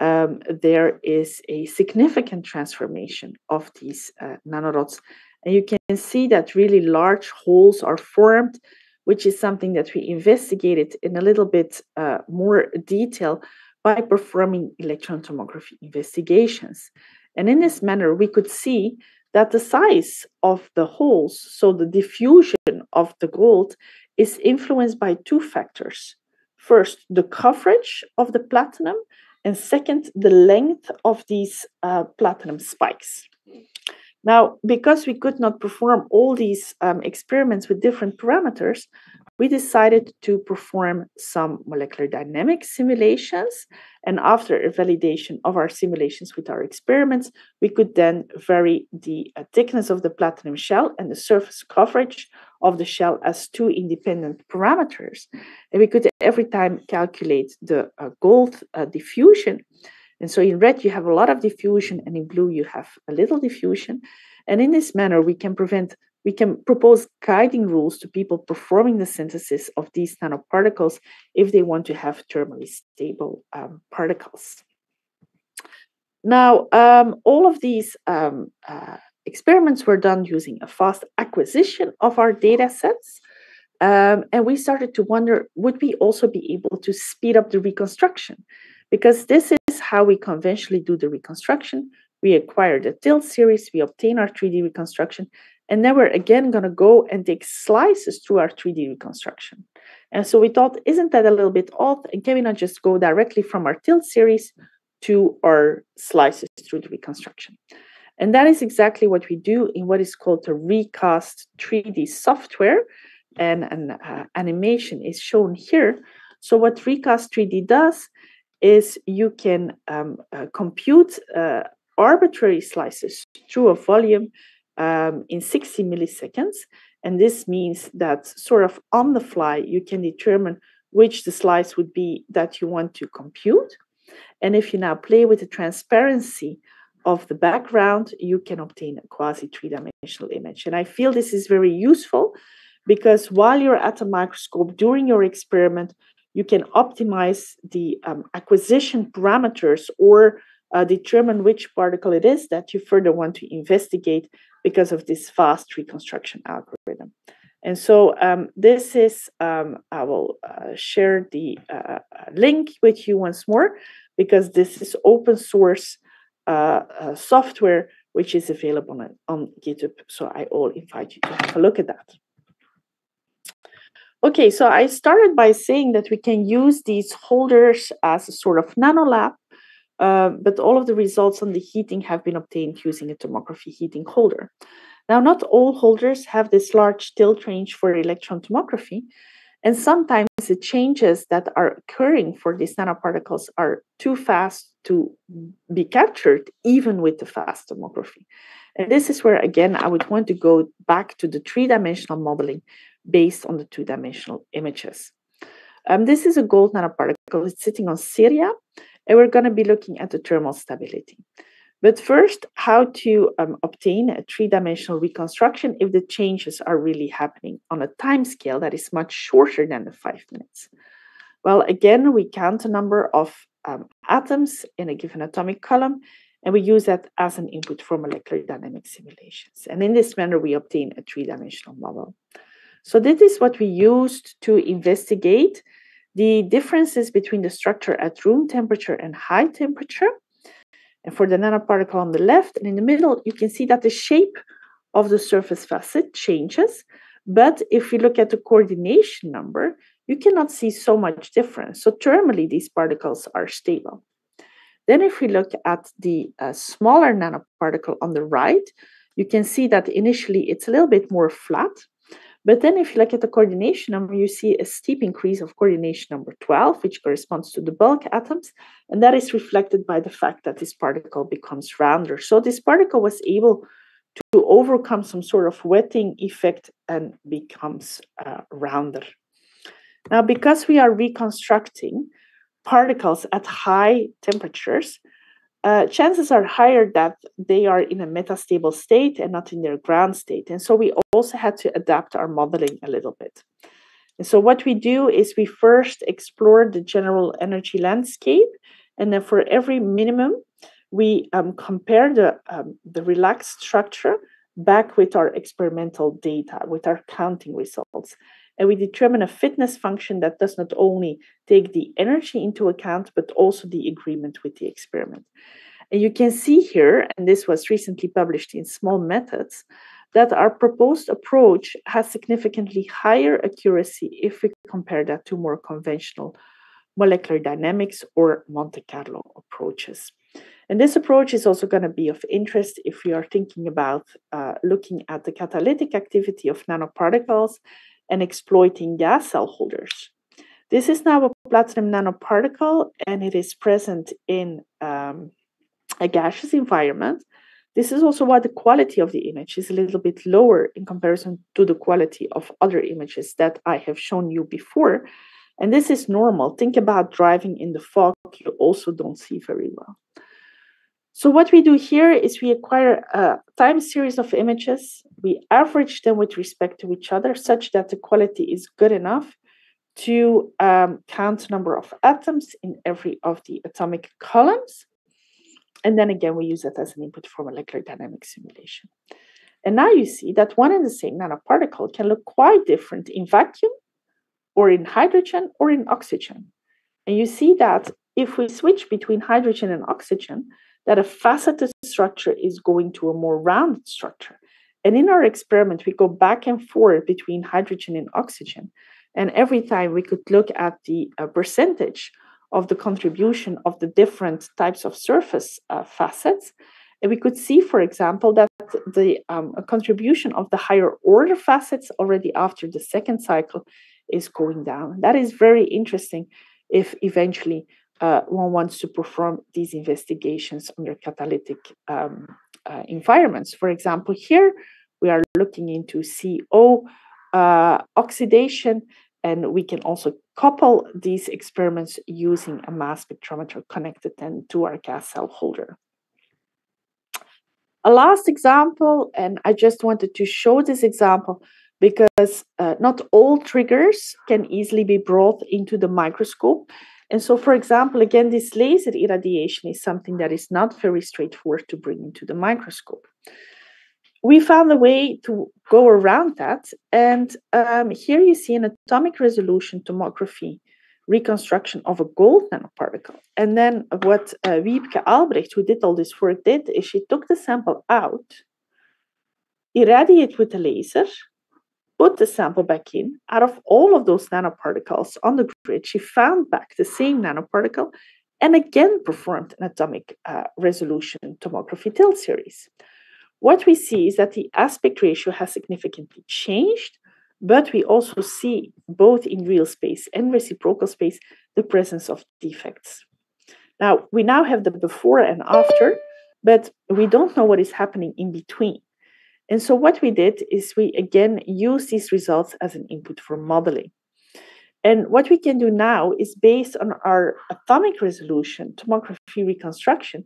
um, there is a significant transformation of these uh, nanorods. And you can see that really large holes are formed, which is something that we investigated in a little bit uh, more detail by performing electron tomography investigations. And in this manner, we could see that the size of the holes, so the diffusion of the gold, is influenced by two factors. First, the coverage of the platinum, and second, the length of these uh, platinum spikes. Now, because we could not perform all these um, experiments with different parameters, we decided to perform some molecular dynamic simulations. And after a validation of our simulations with our experiments, we could then vary the uh, thickness of the platinum shell and the surface coverage of the shell as two independent parameters. And we could every time calculate the uh, gold uh, diffusion. And so in red, you have a lot of diffusion, and in blue, you have a little diffusion. And in this manner, we can prevent we can propose guiding rules to people performing the synthesis of these nanoparticles if they want to have thermally stable um, particles. Now, um, all of these um, uh, experiments were done using a fast acquisition of our data sets. Um, and we started to wonder would we also be able to speed up the reconstruction? Because this how we conventionally do the reconstruction. We acquire the tilt series, we obtain our 3D reconstruction, and then we're again going to go and take slices through our 3D reconstruction. And so we thought, isn't that a little bit odd? And can we not just go directly from our tilt series to our slices through the reconstruction? And that is exactly what we do in what is called the recast 3D software. And an uh, animation is shown here. So, what Recast 3D does is you can um, uh, compute uh, arbitrary slices through a volume um, in 60 milliseconds. And this means that, sort of on the fly, you can determine which the slice would be that you want to compute. And if you now play with the transparency of the background, you can obtain a quasi three dimensional image. And I feel this is very useful because while you're at the microscope during your experiment, you can optimize the um, acquisition parameters or uh, determine which particle it is that you further want to investigate because of this fast reconstruction algorithm. And so um, this is, um, I will uh, share the uh, link with you once more because this is open source uh, uh software which is available on, on GitHub. So I all invite you to have a look at that. Okay, so I started by saying that we can use these holders as a sort of nanolab uh, but all of the results on the heating have been obtained using a tomography heating holder. Now, not all holders have this large tilt range for electron tomography, and sometimes the changes that are occurring for these nanoparticles are too fast to be captured, even with the fast tomography. And this is where, again, I would want to go back to the three dimensional modeling based on the two dimensional images. Um, this is a gold nanoparticle. It's sitting on ceria, and we're going to be looking at the thermal stability. But first, how to um, obtain a three dimensional reconstruction if the changes are really happening on a time scale that is much shorter than the five minutes. Well, again, we count the number of um, atoms in a given atomic column, and we use that as an input for molecular dynamic simulations. And in this manner, we obtain a three dimensional model. So, this is what we used to investigate the differences between the structure at room temperature and high temperature. And for the nanoparticle on the left and in the middle, you can see that the shape of the surface facet changes. But if we look at the coordination number, you cannot see so much difference. So thermally, these particles are stable. Then if we look at the uh, smaller nanoparticle on the right, you can see that initially it's a little bit more flat. But then if you look at the coordination number, you see a steep increase of coordination number 12, which corresponds to the bulk atoms. And that is reflected by the fact that this particle becomes rounder. So this particle was able to overcome some sort of wetting effect and becomes uh, rounder. Now, because we are reconstructing particles at high temperatures, uh, chances are higher that they are in a metastable state and not in their ground state. And so we also had to adapt our modeling a little bit. And so what we do is we first explore the general energy landscape And then for every minimum, we um, compare the, um, the relaxed structure back with our experimental data, with our counting results. And we determine a fitness function that does not only take the energy into account, but also the agreement with the experiment. And you can see here, and this was recently published in Small Methods, that our proposed approach has significantly higher accuracy if we compare that to more conventional molecular dynamics or Monte Carlo approaches. And this approach is also going to be of interest if we are thinking about uh, looking at the catalytic activity of nanoparticles and exploiting gas cell holders. This is now a platinum nanoparticle and it is present in um, a gaseous environment. This is also why the quality of the image is a little bit lower in comparison to the quality of other images that I have shown you before. And this is normal. Think about driving in the fog, you also don't see very well. So what we do here is we acquire a time series of images, we average them with respect to each other such that the quality is good enough to um, count number of atoms in every of the atomic columns. And then again, we use that as an input for molecular dynamic simulation. And now you see that one and the same nanoparticle can look quite different in vacuum or in hydrogen or in oxygen. And you see that if we switch between hydrogen and oxygen, that a faceted structure is going to a more rounded structure. And in our experiment, we go back and forth between hydrogen and oxygen. And every time we could look at the uh, percentage of the contribution of the different types of surface uh, facets. And we could see, for example, that the um, contribution of the higher order facets already after the second cycle is going down. That is very interesting if eventually uh, one wants to perform these investigations under catalytic um, uh, environments. For example, here we are looking into CO uh, oxidation, and we can also couple these experiments using a mass spectrometer connected then to our gas cell holder. A last example, and I just wanted to show this example because uh, not all triggers can easily be brought into the microscope. And so, for example, again, this laser irradiation is something that is not very straightforward to bring into the microscope. We found a way to go around that. And um, here you see an atomic resolution tomography reconstruction of a gold nanoparticle. And then what uh, Wiebke Albrecht, who did all this work, did is she took the sample out, irradiated with a laser, put the sample back in. Out of all of those nanoparticles on the grid, she found back the same nanoparticle and again performed an atomic uh, resolution tomography tilt series. What we see is that the aspect ratio has significantly changed, but we also see both in real space and reciprocal space the presence of defects. Now, we now have the before and after, but we don't know what is happening in between. And so what we did is we again use these results as an input for modeling. And what we can do now is based on our atomic resolution tomography reconstruction,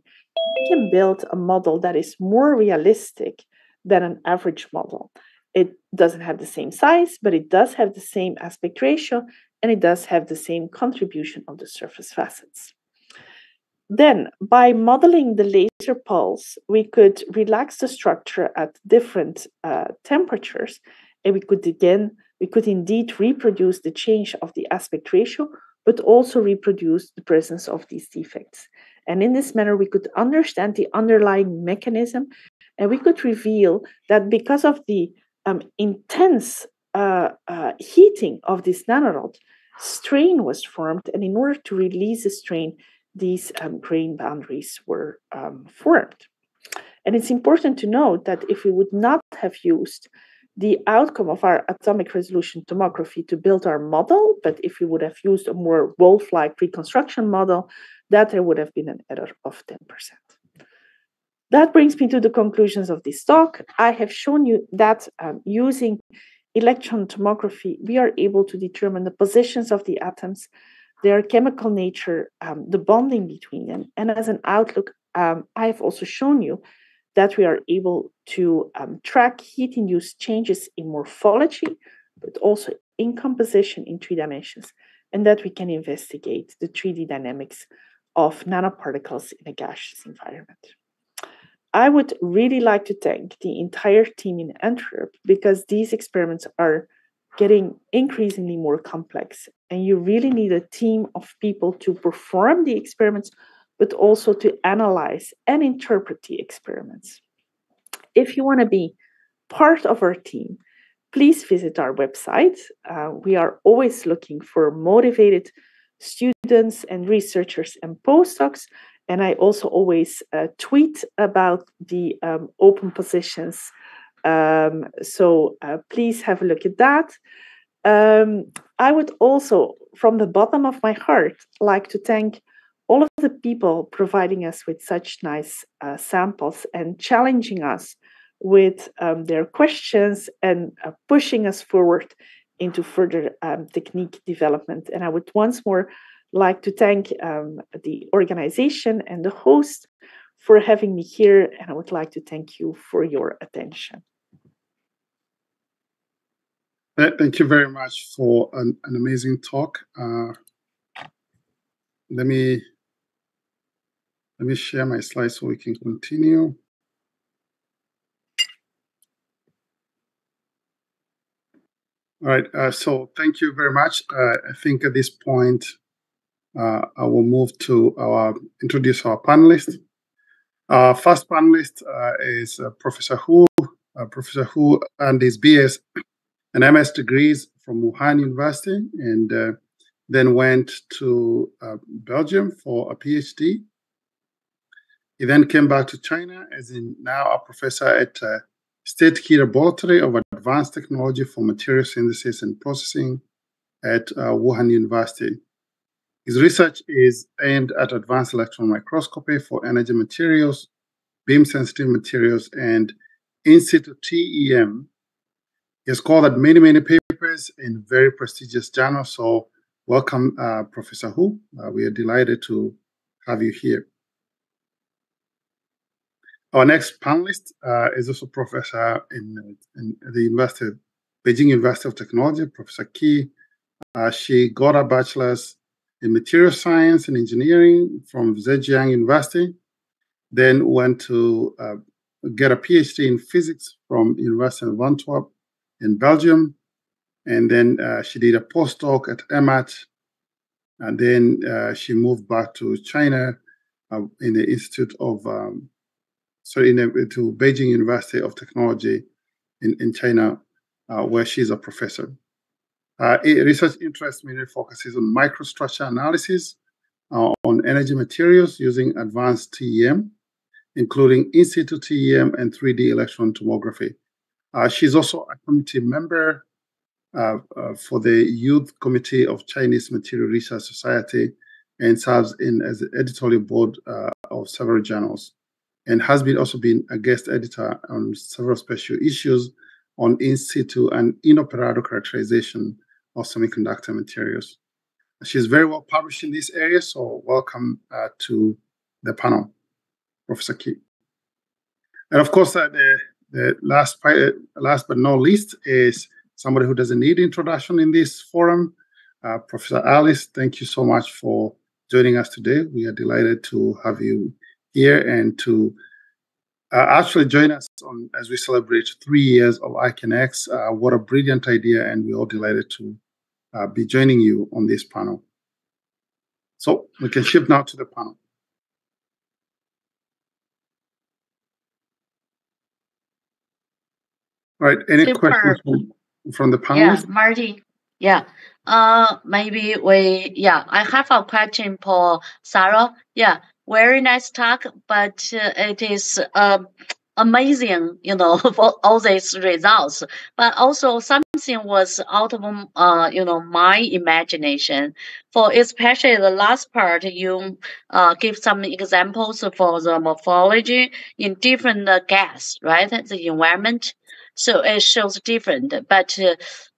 we can build a model that is more realistic than an average model. It doesn't have the same size, but it does have the same aspect ratio and it does have the same contribution of the surface facets. Then, by modeling the laser pulse, we could relax the structure at different uh, temperatures, and we could again, we could indeed reproduce the change of the aspect ratio, but also reproduce the presence of these defects. And in this manner, we could understand the underlying mechanism, and we could reveal that because of the um, intense uh, uh, heating of this nanorod, strain was formed, and in order to release the strain, these um, grain boundaries were um, formed. And it's important to note that if we would not have used the outcome of our atomic resolution tomography to build our model, but if we would have used a more Wulff like reconstruction model, that there would have been an error of 10%. That brings me to the conclusions of this talk. I have shown you that um, using electron tomography, we are able to determine the positions of the atoms their chemical nature, um, the bonding between them. And as an outlook, um, I've also shown you that we are able to um, track heat induced changes in morphology, but also in composition in three dimensions, and that we can investigate the 3D dynamics of nanoparticles in a gaseous environment. I would really like to thank the entire team in Antwerp because these experiments are getting increasingly more complex, and you really need a team of people to perform the experiments, but also to analyze and interpret the experiments. If you want to be part of our team, please visit our website. Uh, we are always looking for motivated students and researchers and postdocs. And I also always uh, tweet about the um, open positions. Um, so uh, please have a look at that. Um, I would also, from the bottom of my heart, like to thank all of the people providing us with such nice uh, samples and challenging us with um, their questions and uh, pushing us forward into further um, technique development. And I would once more like to thank um, the organization and the host for having me here. And I would like to thank you for your attention. Thank you very much for an, an amazing talk. Uh, let me let me share my slides so we can continue. All right, uh, so thank you very much. Uh, I think at this point, uh, I will move to our introduce our panelists. Our first panelist uh, is uh, Professor Hu. Professor Hu and his BS and MS degrees from Wuhan University, and uh, then went to uh, Belgium for a PhD. He then came back to China as in now a professor at uh, State Key Laboratory of Advanced Technology for Material Synthesis and Processing at uh, Wuhan University. His research is aimed at advanced electron microscopy for energy materials, beam sensitive materials, and in situ TEM. He has called many, many papers in very prestigious journals. So, welcome, uh, Professor Hu. Uh, we are delighted to have you here. Our next panelist uh, is also professor in, in, the University, of Beijing University of Technology, Professor Qi. Uh, she got a bachelor's in material science and engineering from Zhejiang University, then went to uh, get a PhD in physics from University of Antwerp in Belgium, and then uh, she did a postdoc at EMAT, and then uh, she moved back to China uh, in the Institute of um, so in a, to Beijing University of Technology in, in China, uh, where she's a professor. Uh, research interest mainly focuses on microstructure analysis uh, on energy materials using advanced TEM, including in situ TEM and 3D electron tomography. Uh, she's also a committee member uh, uh, for the Youth Committee of Chinese Material Research Society and serves in as the editorial board of several journals and has been also been a guest editor on several special issues on in situ and in operando characterization of semiconductor materials. She's very well published in this area, so welcome uh, to the panel, Professor Qi. And of course, uh, the, the last, uh, last but not least is somebody who doesn't need introduction in this forum, uh, Professor Alice. Thank you so much for joining us today. We are delighted to have you here and to uh, actually join us on as we celebrate three years of iCANX. Uh, what a brilliant idea, and we're all delighted to uh, be joining you on this panel. So we can shift now to the panel. All right, any Super. questions from, from the panel? Yeah, Marty. Yeah. Uh, maybe we, yeah, I have a question for Sara. Yeah, very nice talk, but uh, it is uh, amazing, you know, for all these results. But also something was out of, uh, you know, my imagination. For especially the last part, you uh, give some examples for the morphology in different uh, gas, right? The environment. So it shows different, but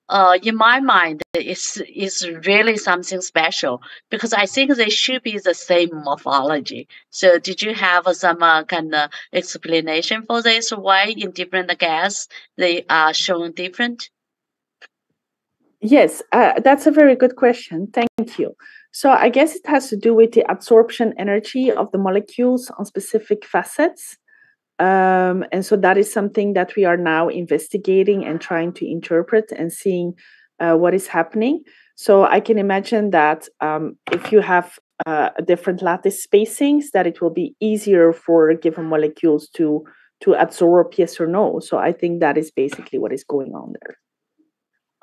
uh, in my mind, it's, it's really something special because I think they should be the same morphology. So, did you have some uh, kind of explanation for this? Why in different gas they are shown different? Yes, uh, that's a very good question. Thank you. So I guess it has to do with the absorption energy of the molecules on specific facets. Um, and so that is something that we are now investigating and trying to interpret and seeing uh, what is happening. So I can imagine that um, if you have uh, different lattice spacings, that it will be easier for given molecules to to absorb yes or no. So I think that is basically what is going on there.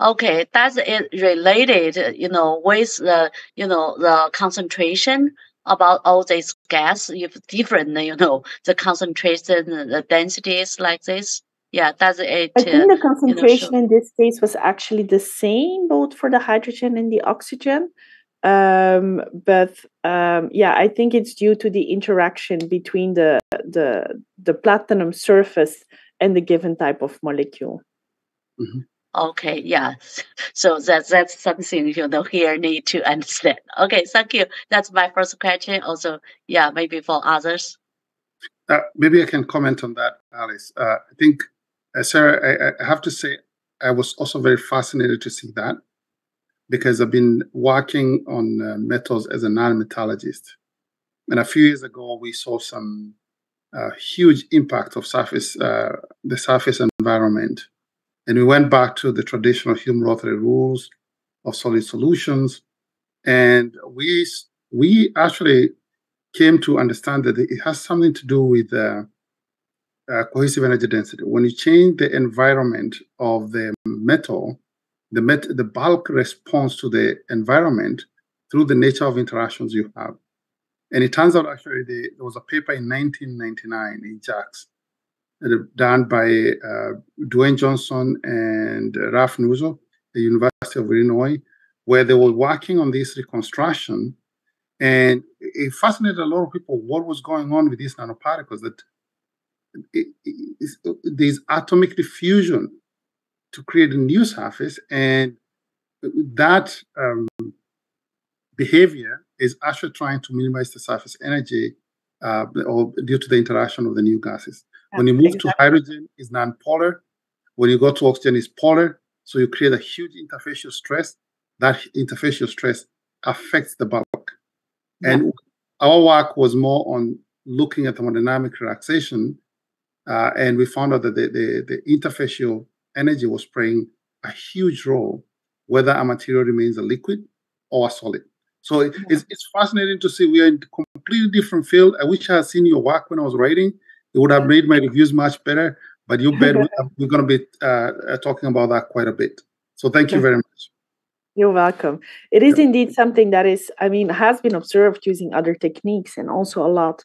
Okay, that's it related, you know, with the you know the concentration about all these gas, if different, you know, the concentration, the densities like this. Yeah, does it. I think the concentration you know, in this case was actually the same both for the hydrogen and the oxygen. Um, but um, yeah, I think it's due to the interaction between the the the platinum surface and the given type of molecule. Mm-hmm. Okay, yeah. So that's that's something you know here need to understand. Okay, thank you. That's my first question. Also, yeah, maybe for others. Uh, maybe I can comment on that, Alice. Uh, I think, uh, Sara, I, I, have to say, I was also very fascinated to see that because I've been working on uh, metals as a non-metallurgist, and a few years ago we saw some uh, huge impact of surface, uh, the surface environment and we went back to the traditional Hume-Rothery rules of solid solutions. And we, we actually came to understand that it has something to do with uh, uh, cohesive energy density. When you change the environment of the metal, the, met- the bulk responds to the environment through the nature of interactions you have. And it turns out actually the, there was a paper in 1999 in JACS done by uh, Duane Johnson and Ralph Nuzzo, the University of Illinois, where they were working on this reconstruction. And it fascinated a lot of people what was going on with these nanoparticles, that it, it, there's atomic diffusion to create a new surface. And that um, behavior is actually trying to minimize the surface energy uh, or due to the interaction of the new gases. When you move exactly. to hydrogen, it's non-polar. When you go to oxygen, it's polar. So you create a huge interfacial stress. That interfacial stress affects the bulk. Yeah. And our work was more on looking at thermodynamic relaxation, uh, and we found out that the, the, the interfacial energy was playing a huge role, whether a material remains a liquid or a solid. So it's, it's fascinating to see we are in a completely different field. I wish I had seen your work when I was writing it would have made my reviews much better. But you bet we're going to be uh, uh, talking about that quite a bit. So thank you very much. You're welcome. It is yeah. indeed something that is, I mean, has been observed using other techniques and also a lot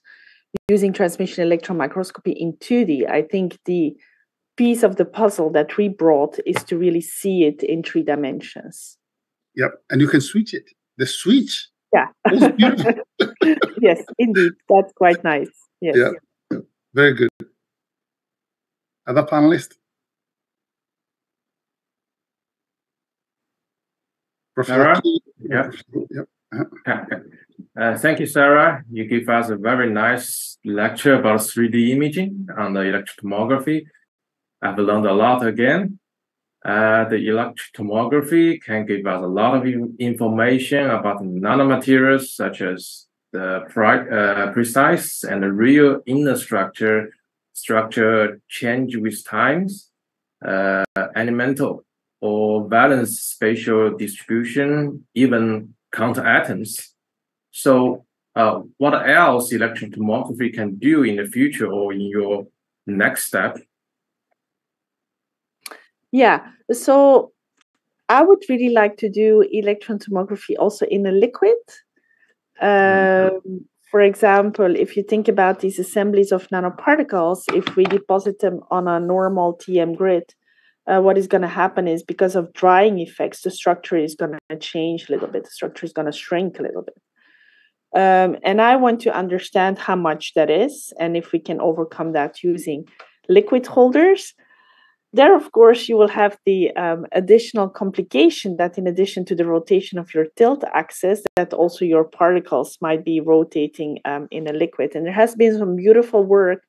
using transmission electron microscopy in 2D. I think the piece of the puzzle that we brought is to really see it in three dimensions. Yep. And you can switch it. The switch. Yeah. yes, indeed. That's quite nice. Yes. Yeah. Very good. Other panelists? Sara? Yeah. Yep. Uh, thank you, Sara. You give us a very nice lecture about 3D imaging and the electrotomography. I've learned a lot again. Uh, the electrotomography can give us a lot of information about nanomaterials such as the uh, precise and the real inner structure structure change with times, uh, elemental or valence spatial distribution, even counter atoms. So uh, what else electron tomography can do in the future or in your next step? Yeah, so I would really like to do electron tomography also in a liquid. Um, for example, if you think about these assemblies of nanoparticles, if we deposit them on a normal TEM grid, uh, what is going to happen is because of drying effects, the structure is going to change a little bit. The structure is going to shrink a little bit. Um, and I want to understand how much that is and if we can overcome that using liquid holders there, of course, you will have the um, additional complication that, in addition to the rotation of your tilt axis, that also your particles might be rotating um, in a liquid. And there has been some beautiful work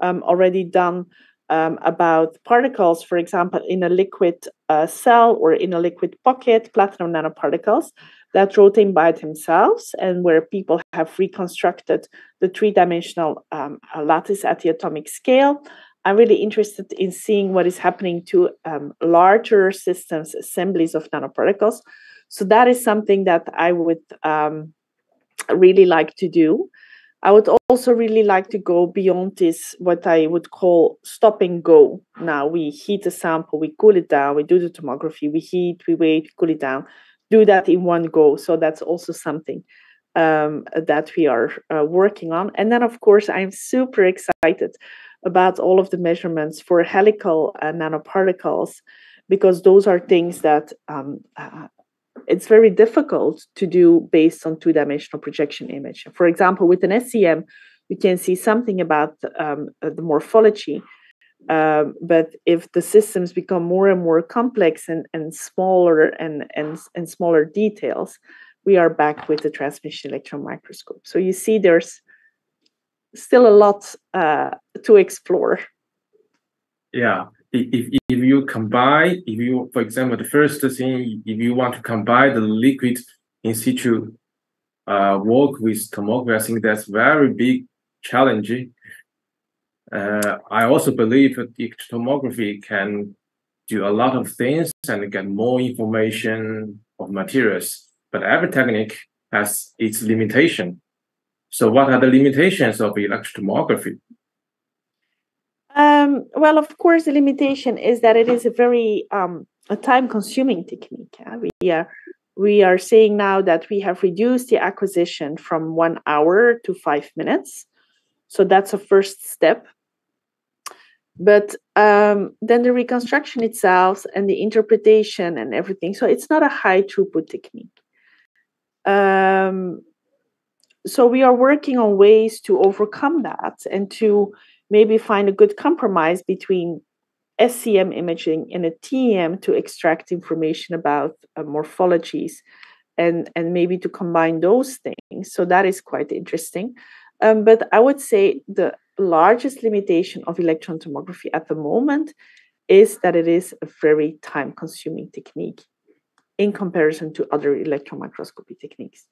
um, already done um, about particles, for example, in a liquid uh, cell or in a liquid pocket, platinum nanoparticles that rotate by themselves, and where people have reconstructed the three dimensional um, lattice at the atomic scale. I'm really interested in seeing what is happening to um, larger systems, assemblies of nanoparticles. So that is something that I would um, really like to do. I would also really like to go beyond this, what I would call stop and go. Now we heat a sample, we cool it down, we do the tomography, we heat, we wait, cool it down, do that in one go. So that's also something um, that we are uh, working on. And then, of course, I'm super excited about all of the measurements for helical uh, nanoparticles because those are things that um, uh, it's very difficult to do based on two-dimensional projection image. For example, with an SEM, you can see something about um, the morphology. Um, but if the systems become more and more complex and, and smaller and, and, and smaller details, we are back with the transmission electron microscope. So you see there's still a lot uh, to explore. Yeah, if, if you combine, if you, for example, the first thing, if you want to combine the liquid in situ uh, work with tomography, I think that's very big challenge. Uh, I also believe that tomography can do a lot of things and get more information of materials, but every technique has its limitation. So what are the limitations of electron tomography? Um, well, of course, the limitation is that it is a very um, a time-consuming technique. Uh, we are we are saying now that we have reduced the acquisition from one hour to five minutes, so that's a first step. But um, then the reconstruction itself and the interpretation and everything, so it's not a high throughput technique. Um, so we are working on ways to overcome that and to maybe find a good compromise between SEM imaging and a TEM to extract information about uh, morphologies and, and maybe to combine those things. So that is quite interesting. Um, but I would say the largest limitation of electron tomography at the moment is that it is a very time consuming technique in comparison to other electron microscopy techniques.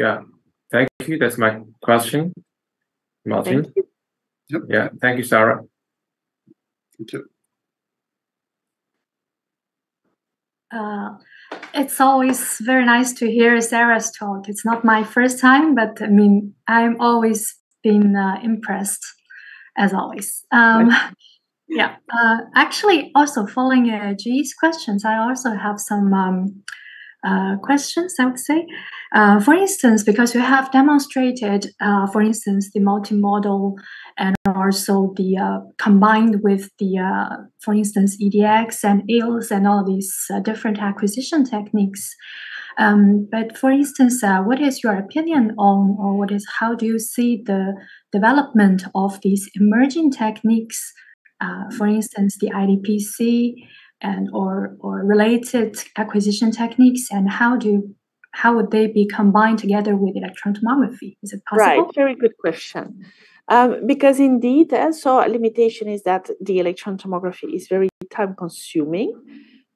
Yeah, thank you. That's my question. Martin? Thank you. Yep. Yeah, thank you, Sara. Thank you. Uh, it's always very nice to hear Sara's talk. It's not my first time, but I mean, I'm always been uh, impressed, as always. Um, yeah, uh, actually, also following uh, G's questions, I also have some um, uh, questions, I would say. Uh, for instance, because you have demonstrated, uh, for instance, the multimodal and also the uh, combined with the, uh, for instance, EDX and EELS and all these uh, different acquisition techniques. Um, but for instance, what is your opinion on, or what is, how do you see the development of these emerging techniques? for instance, the IDPC and or or related acquisition techniques and how do how would they be combined together with electron tomography? Is it possible? Right very good question. Um, because indeed uh, so a limitation is that the electron tomography is very time consuming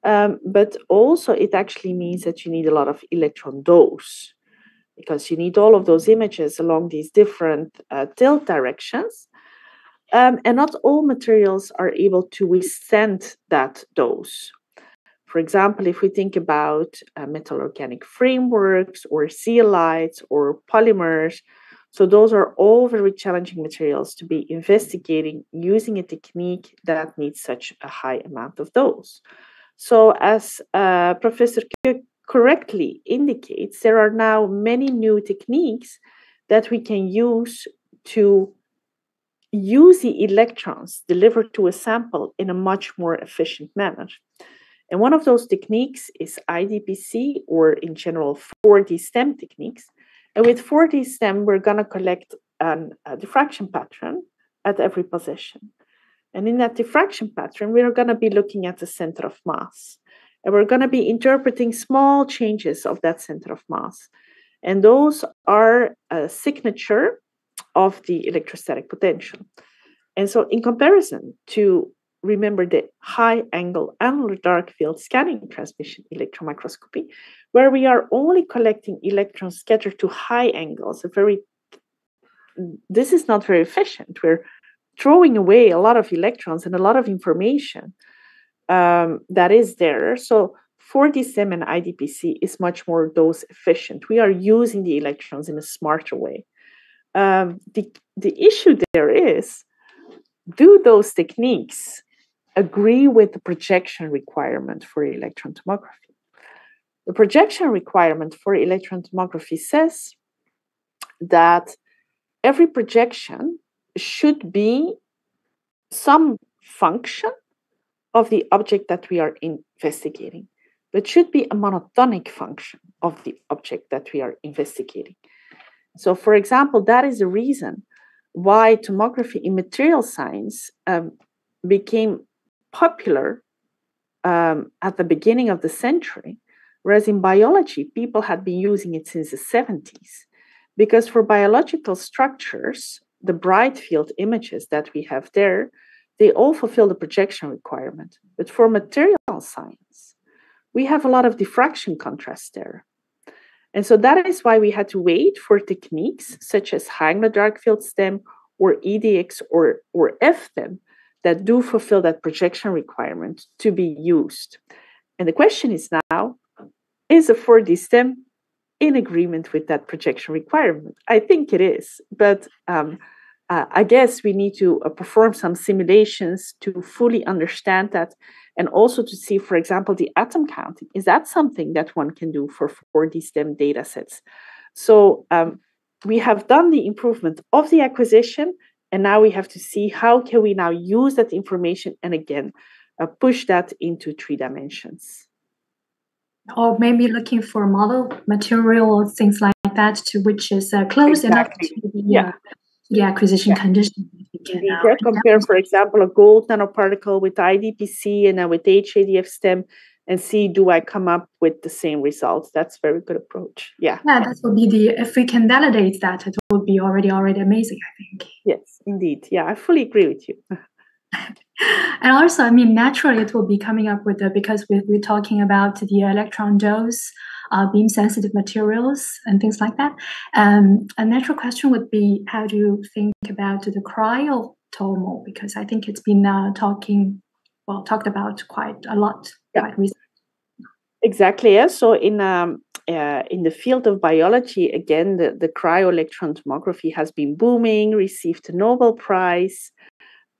um, but also it actually means that you need a lot of electron dose because you need all of those images along these different uh, tilt directions um, and not all materials are able to withstand that dose. For example, if we think about uh, metal organic frameworks or zeolites or polymers, so those are all very challenging materials to be investigating using a technique that needs such a high amount of dose. So, as uh, Professor correctly indicates, there are now many new techniques that we can use to use the electrons delivered to a sample in a much more efficient manner. And one of those techniques is IDPC, or in general, 4D STEM techniques. And with 4D STEM, we're going to collect an, a diffraction pattern at every position. And in that diffraction pattern, we're going to be looking at the center of mass. And we're going to be interpreting small changes of that center of mass. And those are a signature of the electrostatic potential. and so, in comparison to remember the high angle annular dark field scanning transmission electron microscopy, where we are only collecting electrons scattered to high angles, a very this is not very efficient. We're throwing away a lot of electrons and a lot of information um, that is there. So 4D-STEM and IDPC is much more dose efficient. We are using the electrons in a smarter way. Um, the, the issue there is, do those techniques agree with the projection requirement for electron tomography. The projection requirement for electron tomography says that every projection should be some function of the object that we are investigating, but should be a monotonic function of the object that we are investigating. So, for example, that is the reason why tomography in material science um, became popular um, at the beginning of the century, whereas in biology, people had been using it since the 70s. Because for biological structures, the bright field images that we have there, they all fulfill the projection requirement. But for material science, we have a lot of diffraction contrast there. And so that is why we had to wait for techniques such as high dark field STEM or EDX or, or EFTEM that do fulfill that projection requirement to be used. And the question is now is a 4D STEM in agreement with that projection requirement? I think it is, but um, uh, I guess we need to uh, perform some simulations to fully understand that and also to see, for example, the atom counting. Is that something that one can do for 4D STEM data sets? So um, we have done the improvement of the acquisition and now we have to see how can we now use that information and again uh, push that into three dimensions or maybe looking for model material or things like that to which is uh, close exactly. enough to the, yeah. The acquisition yeah. condition. We can, compare, for example, a gold nanoparticle with IDPC and then with HAADF stem and see do I come up with the same results. That's very good approach. Yeah. Yeah, that would be the if we can validate that, it will be already already amazing, I think. Yes, indeed. Yeah, I fully agree with you. and also, I mean, naturally, it will be coming up with the because we're, we're talking about the electron dose, uh, beam sensitive materials, and things like that. Um, a natural question would be how do you think about the cryo-tomo? Because I think it's been uh, talking, well, talked about quite a lot yeah. quite recently. Exactly. Yeah. So in um, uh, in the field of biology, again, the, the cryo-electron tomography has been booming, received a Nobel Prize.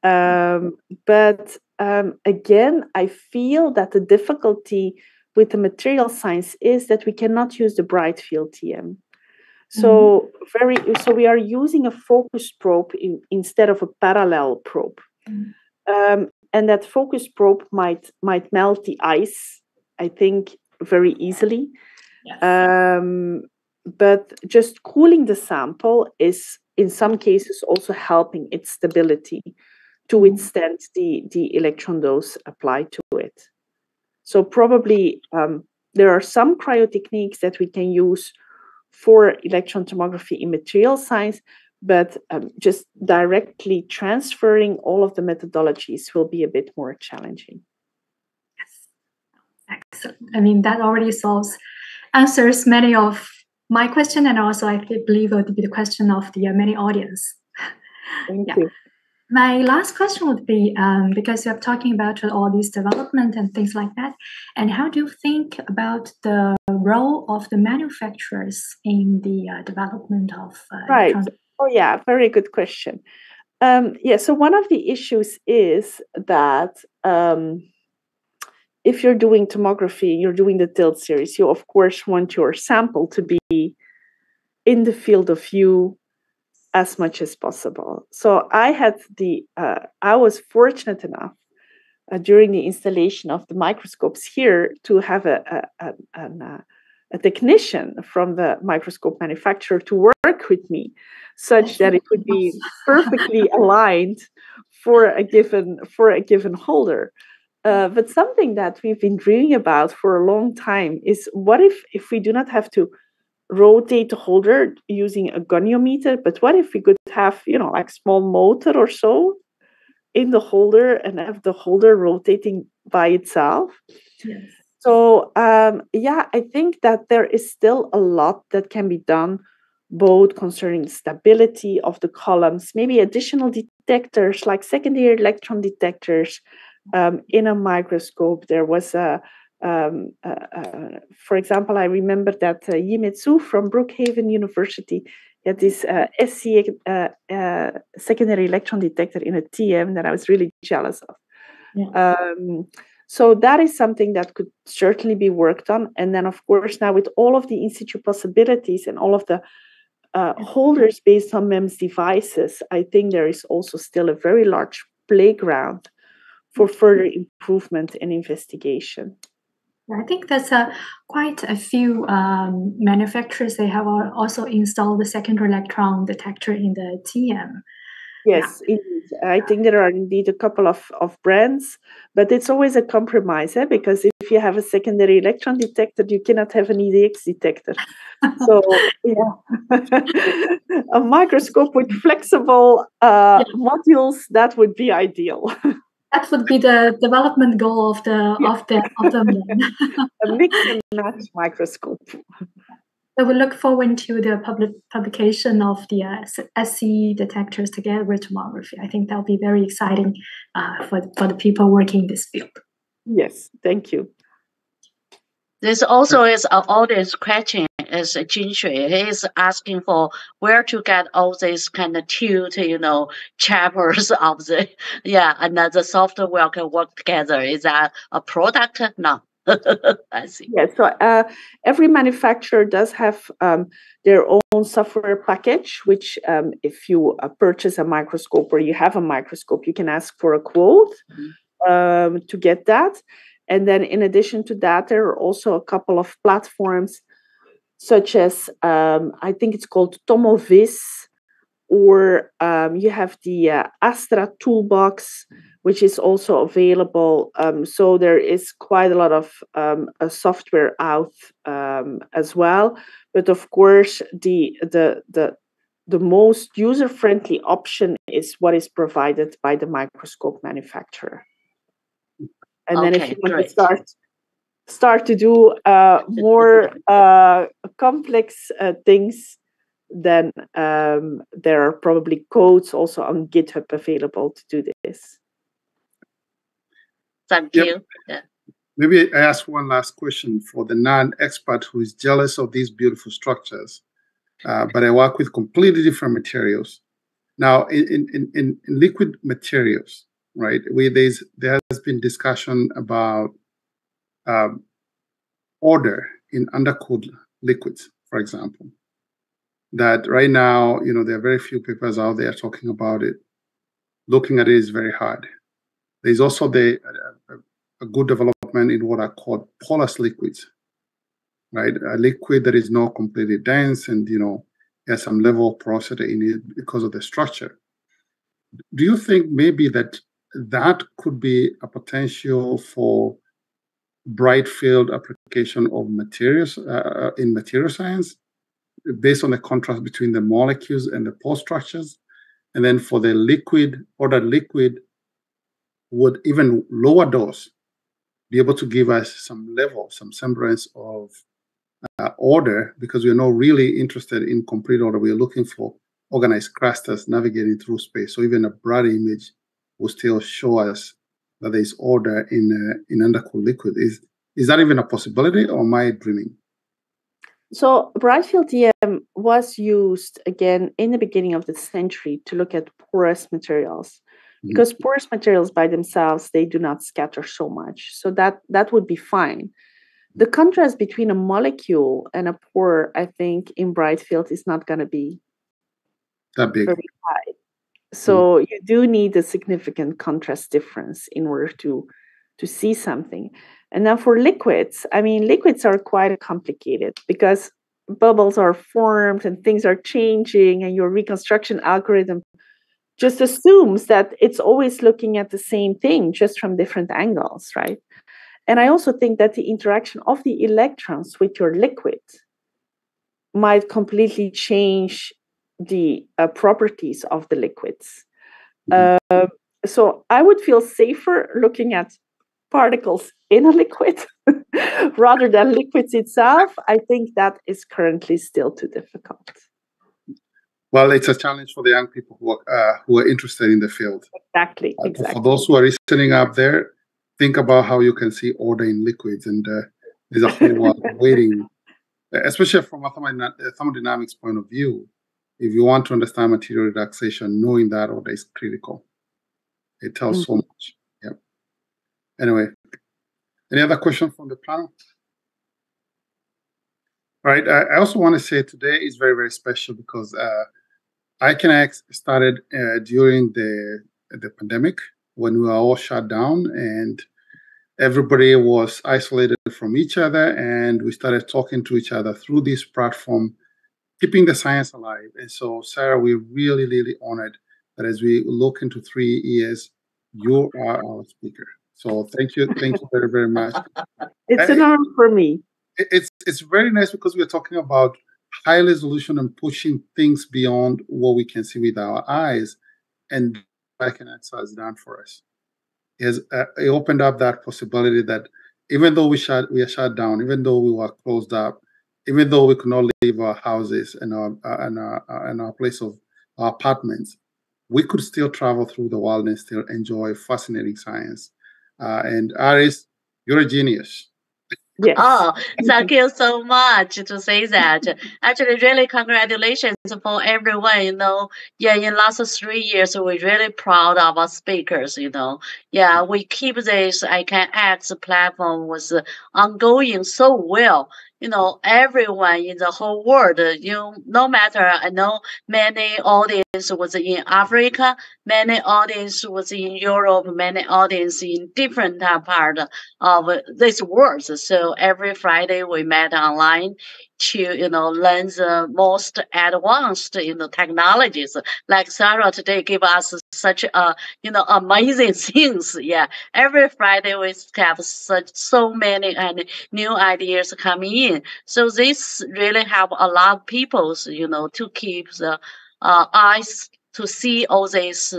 Um, but um, again, I feel that the difficulty with the material science is that we cannot use the bright field TEM. So mm-hmm. very so we are using a focus probe in, instead of a parallel probe. Mm-hmm. Um, and that focus probe might might melt the ice, I think, very easily. Yes. Um, but just cooling the sample is in some cases also helping its stability to withstand the, the electron dose applied to it. So probably um, there are some cryo techniques that we can use for electron tomography in material science, but um, just directly transferring all of the methodologies will be a bit more challenging. Yes, excellent. I mean, that already solves, answers many of my question, and also I believe it would be the question of the uh, many audience. Thank yeah. you. My last question would be um, because you're talking about all these development and things like that, and how do you think about the role of the manufacturers in the uh, development of uh, right? Oh yeah, very good question. Um, yeah, so one of the issues is that um, if you're doing tomography, you're doing the tilt series, you of course want your sample to be in the field of view as much as possible. So I had the, uh, I was fortunate enough uh, during the installation of the microscopes here to have a, a, a, an, uh, a technician from the microscope manufacturer to work with me such that it would be perfectly aligned for a given for a given holder uh, but something that we've been dreaming about for a long time is what if if we do not have to rotate the holder using a goniometer but what if we could have you know like small motor or so in the holder and have the holder rotating by itself. Yes. So um, yeah, I think that there is still a lot that can be done, both concerning stability of the columns, maybe additional detectors like secondary electron detectors um, in a microscope. There was a um, uh, uh, for example, I remember that uh, Yimei Zhu from Brookhaven University had this uh, SE uh, uh, secondary electron detector in a TEM that I was really jealous of. Yeah. Um, so that is something that could certainly be worked on. And then, of course, now with all of the in situ possibilities and all of the uh, holders based on MEMS devices, I think there is also still a very large playground for further improvement and investigation. I think that's a, quite a few um, manufacturers. They have also installed the secondary electron detector in the TEM. Yes, yeah. I think there are indeed a couple of, of brands, but it's always a compromise eh? because if you have a secondary electron detector, you cannot have an EDX detector. so, a microscope with flexible uh, yeah. modules that would be ideal. that would be the development goal of the yeah. of the of the a mix and match microscope. So we look forward to the public publication of the uh, SE detectors together with tomography. I think that'll be very exciting uh, for for the people working in this field. Yes, thank you. This also is an audience question is Jin Shui. He is asking for where to get all these kind of tuned, you know, chapters of the yeah, and the software can work together. Is that a product? No. I see. Yeah, so uh, every manufacturer does have um, their own software package, which, um, if you uh, purchase a microscope or you have a microscope, you can ask for a quote mm-hmm. um, to get that. And then, in addition to that, there are also a couple of platforms such as um, I think it's called Tomviz, or um, you have the uh, Astra Toolbox, which is also available. Um, so there is quite a lot of um, software out um, as well. But of course, the the the the most user friendly option is what is provided by the microscope manufacturer. And okay, then if you want great. to start start to do uh, more uh, complex uh, things, then um, there are probably codes also on GitHub available to do this. Thank yep. you. Yeah. Maybe I ask one last question for the non-expert who is jealous of these beautiful structures, uh, but I work with completely different materials. Now, in, in, in, in liquid materials, right, we, there's, there has been discussion about um, order in undercooled liquids, for example. That right now, you know, there are very few papers out there talking about it. Looking at it is very hard. There's also the a, a good development in what are called porous liquids, right? A liquid that is not completely dense and you know has some level of porosity in it because of the structure. Do you think maybe that that could be a potential for bright field application of materials uh, uh, in material science based on the contrast between the molecules and the pore structures. And then for the liquid, or the liquid would even lower dose be able to give us some level, some semblance of uh, order because we're not really interested in complete order. We're looking for organized clusters navigating through space. So even a broad image will still show us that there is order in uh, in undercooled liquid. Is is that even a possibility, or am I dreaming? So bright field EM was used again in the beginning of the century to look at porous materials. Mm-hmm. Because porous materials by themselves they do not scatter so much, so that that would be fine. The contrast between a molecule and a pore, I think, in bright field is not going to be that big. Very high. So mm. you do need a significant contrast difference in order to to see something. And now for liquids, I mean, liquids are quite complicated because bubbles are formed and things are changing, and your reconstruction algorithm just assumes that it's always looking at the same thing, just from different angles, right? And I also think that the interaction of the electrons with your liquid might completely change the uh, properties of the liquids. Mm-hmm. Uh, so I would feel safer looking at particles in a liquid rather than liquids itself. I think that is currently still too difficult. Well, it's a challenge for the young people who are, uh, who are interested in the field. Exactly. Uh, exactly. For those who are listening up there, think about how you can see order in liquids, and uh, there's a whole lot waiting, especially from a thermodynamics point of view. If you want to understand material relaxation, knowing that order is critical. It tells mm-hmm. so much. Yeah. Anyway, any other question from the panel? All right. I also want to say today is very, very special because uh, iCANX started uh, during the the pandemic when we were all shut down and everybody was isolated from each other and we started talking to each other through this platform keeping the science alive. And so sara we're really really honored that as we look into three years you are our speaker. So thank you thank you very very much. It's an honor for me. it's it's very nice because we're talking about high resolution and pushing things beyond what we can see with our eyes. And iCANX has done for us. It, has, uh, it opened up that possibility that even though we shut we are shut down, even though we were closed up, even though we could not leave our houses and our uh, and our, uh, and our place of our apartments, we could still travel through the world and still enjoy fascinating science. Uh, and Aris, you're a genius. Yes. Oh, thank you so much to say that. Actually, really congratulations for everyone. You know, yeah, in last three years, we're really proud of our speakers. You know, yeah, we keep this iCANX platform was ongoing so well you know, everyone in the whole world, you no matter, I know many audience was in Africa, many audience was in Europe, many audience in different part of this world. So every Friday we met online to you know learn the most advanced you know technologies. Like sara today gave us such a you know amazing things. Yeah. Every friday we have such so many and new ideas coming in. So this really help a lot of people you know to keep the uh, eyes to see all these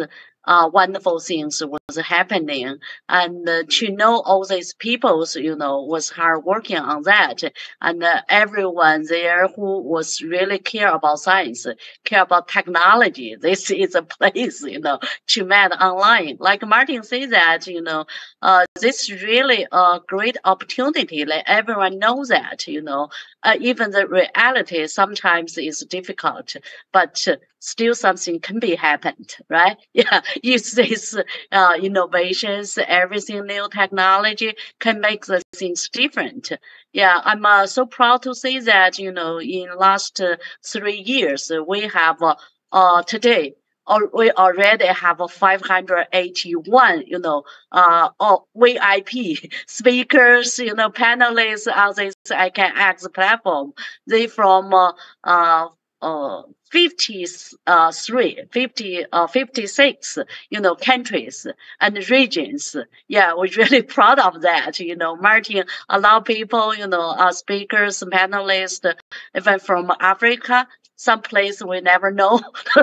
uh, wonderful things was happening. And uh, to know all these peoples you know was hard working on that. And uh, everyone there who was really care about science care about technology this is a place you know to meet online. Like martin said that you know uh, this really a great opportunity. Let everyone know that you know. Uh, even the reality sometimes is difficult but still something can be happened, right? Yeah, use these uh, innovations, everything new technology can make the things different. Yeah, I'm uh, so proud to say that, you know, in last uh, three years, we have uh, uh today, or we already have 581, you know, uh, VIP speakers, you know, panelists on this iCANX platform. They from uh, uh, uh 53, 50, uh, 56, you know, countries and regions. Yeah, we're really proud of that. You know, Martin, a lot of people, you know, are speakers, panelists, even from Africa, some place we never know.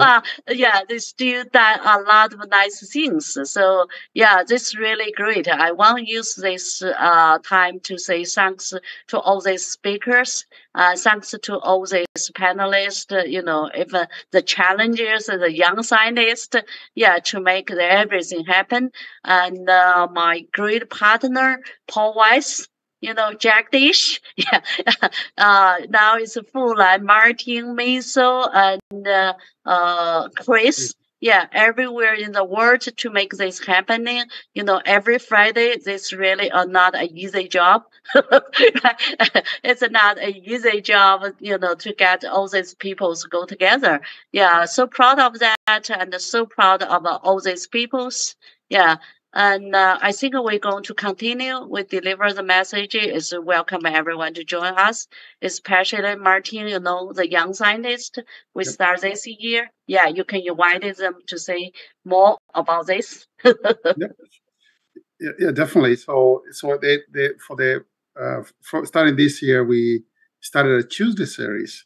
uh, yeah, they still done a lot of nice things. So yeah, this is really great. I want to use this uh, time to say thanks to all these speakers. Uh, thanks to all these panelists, you know, even the challenges, the young scientists, yeah, to make everything happen. And uh, my great partner, Paul Weiss, you know, Jagdish. Yeah. Uh, now it's full like Martin Mason and uh, uh, Chris. Yeah, everywhere in the world to make this happening. You know, every Friday, this really are not an easy job. it's not an easy job, you know, to get all these people to go together. Yeah, so proud of that and so proud of all these peoples. Yeah, and uh, I think we're going to continue. We deliver the message It's welcome everyone to join us, especially Martin, you know, the young scientist we yep. start this year. Yeah, you can invite them to say more about this. yeah, yeah, definitely. So, so they, they for the uh, for starting this year, we started a Tuesday series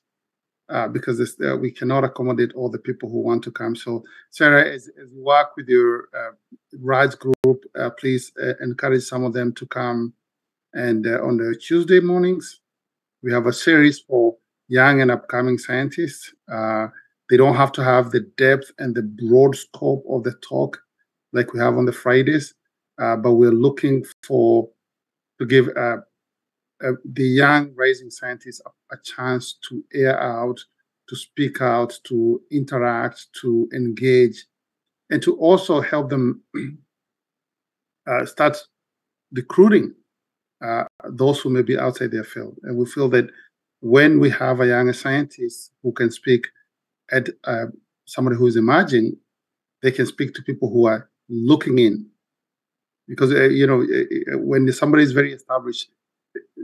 uh, because uh, we cannot accommodate all the people who want to come. So, Sara, as, as you work with your uh, RISE group, uh, please uh, encourage some of them to come. And uh, on the Tuesday mornings, we have a series for young and upcoming scientists. they don't have to have the depth and the broad scope of the talk like we have on the Fridays, but we're looking for to give uh, the young rising scientists a, a, chance to air out, to speak out, to interact, to engage, and to also help them uh, start recruiting uh, those who may be outside their field. And we feel that when we have a young scientist who can speak at uh, somebody who is emerging, they can speak to people who are looking in. Because uh, you know, when somebody is very established,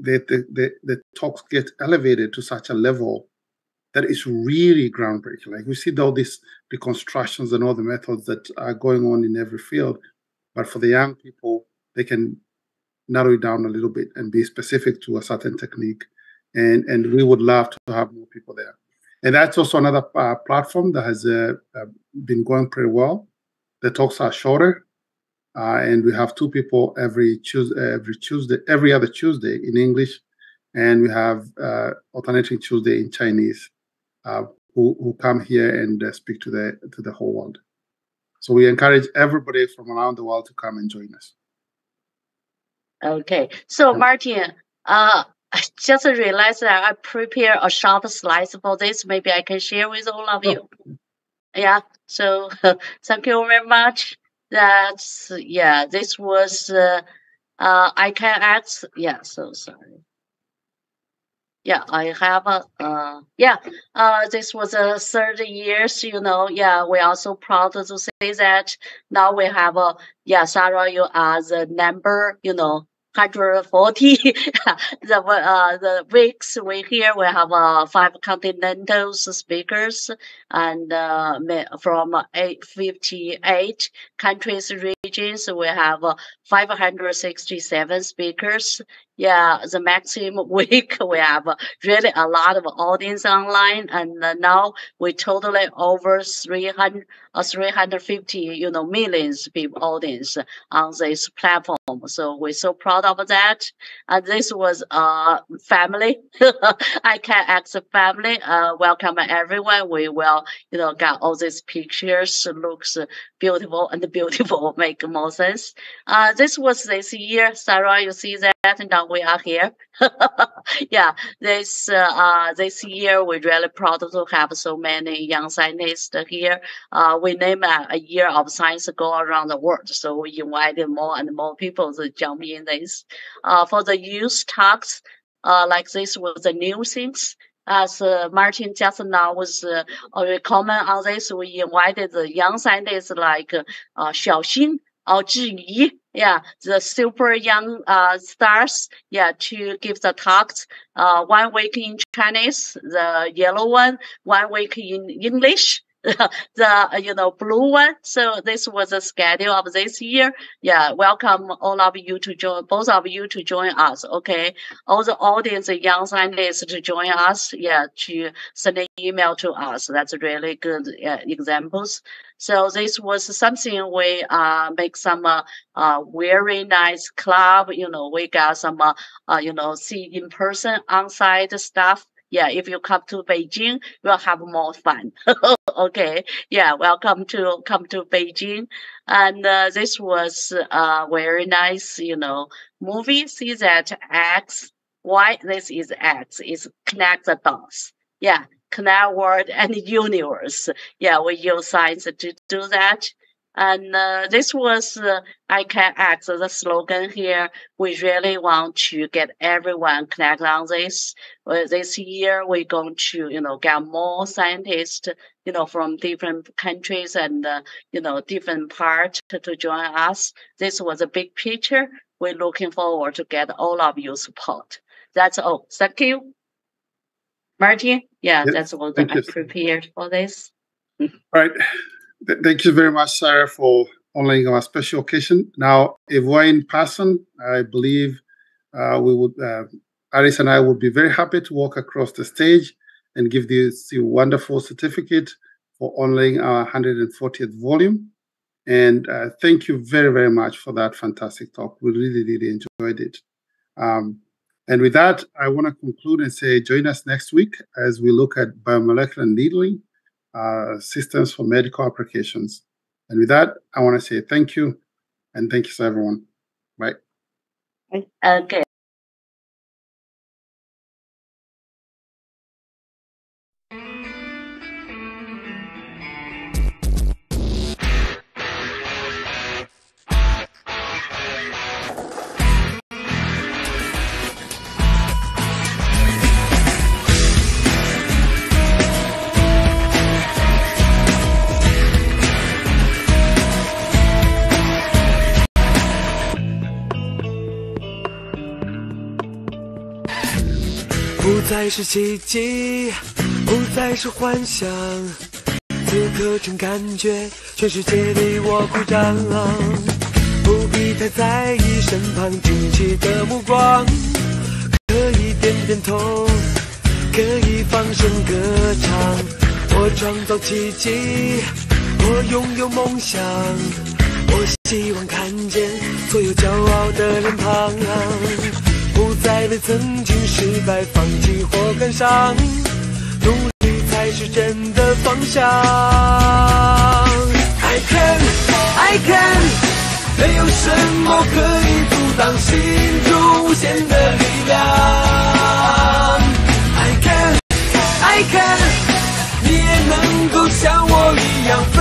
the, the, the, the talks get elevated to such a level that is really groundbreaking. Like we see all these reconstructions and all the methods that are going on in every field, but for the young people, they can narrow it down a little bit and be specific to a certain technique. And and we would love to have more people there. And that's also another uh, platform that has uh, uh, been going pretty well. The talks are shorter, uh, and we have two people every Tuesday, every Tuesday, every other Tuesday in English, and we have uh, alternating Tuesday in Chinese, uh, who who come here and uh, speak to the to the whole world. So we encourage everybody from around the world to come and join us. Okay, so Martin, uh, I just realized that I prepared a short slides for this. Maybe I can share with all of you. Oh. Yeah. So thank you very much that's yeah this was uh, uh iCANX yeah so sorry. Yeah i have a uh yeah uh this was a 30 years you know yeah we are so proud to say that now we have a yeah sara you are the number you know 140 the uh, the weeks we here we have uh, five continental speakers and uh, from 858 countries regions. We have uh, 567 speakers yeah, the maximum week we have really a lot of audience online, and uh, now we totally over 300 uh, 350 you know millions people audience on this platform. So we're so proud of that. And this was a family. iCANX the family. Uh, welcome everyone. We will you know get all these pictures looks beautiful and beautiful make more sense. Uh, this was this year, Sara. You see that now we are here. yeah, this uh, uh, this year we're really proud to have so many young scientists here. Uh, we name a, a year of science go around the world, so we invited more and more people to jump in this. Uh, for the youth talks, uh, like this was the new things. As uh, Martin just now was uh, comment on this, we invited the young scientists like uh, Xiaoxin or Zhiyi yeah, the super young uh, stars, yeah, to give the talks. Uh, one week in Chinese, the yellow one, one week in English, the you know blue one. So this was the schedule of this year. Yeah, welcome all of you to join, both of you to join us. Okay, all the audience, young scientists to join us. Yeah, to send an email to us. That's really good uh, examples. So this was something we uh, make some uh, uh, very nice club. You know, we got some uh, uh, you know see in person on site stuff. Yeah, if you come to Beijing, you'll have more fun. okay, yeah, welcome to come to Beijing. And uh, this was a very nice, you know, movie. See that X, why this is X is connect the dots. Yeah, connect world and universe. Yeah, we use science to do that. And uh, this was, uh, I can add the slogan here. We really want to get everyone connected on this. Uh, this year, we're going to, you know, get more scientists, you know, from different countries and, uh, you know, different parts to, to join us. This was a big picture. We're looking forward to get all of your support. That's all. Thank you. Martin? Yeah, yes, that's what I prepared for this. All right. Th- thank you very much, Sara, for honoring our special occasion. Now, if we're in person, I believe uh, we would, uh, Aris and I would be very happy to walk across the stage and give this wonderful certificate for honoring our 140th volume. And uh, thank you very, very much for that fantastic talk. We really, really enjoyed it. Um, and with that, I want to conclude and say join us next week as we look at biomolecular needling uh, systems for medical applications. And with that, I want to say thank you and thank you to everyone. Bye. Okay. 不再是奇迹，不再是幻想。此刻真感觉，全世界为我鼓掌。不必太在意身旁惊奇的目光，可以点点头，可以放声歌唱。我创造奇迹，我拥有梦想，我希望看见所有骄傲的脸庞。不再为曾经失败放弃或感伤，努力才是真的方向。I can, I can，没有什么可以阻挡心中无限的力量。I can, I can，你也能够像我一样飞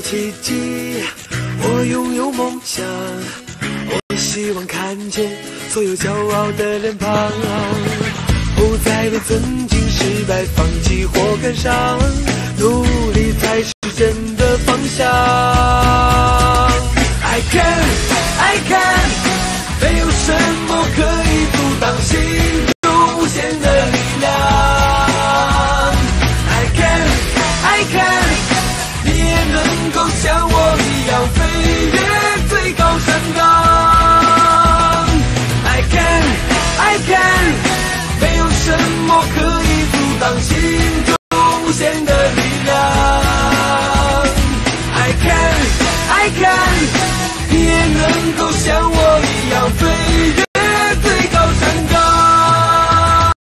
奇迹，我拥有梦想，我希望看见所有骄傲的脸庞，不再为曾经失败放弃或感伤，努力才是真的方向。I can, I can，没有什么可以阻挡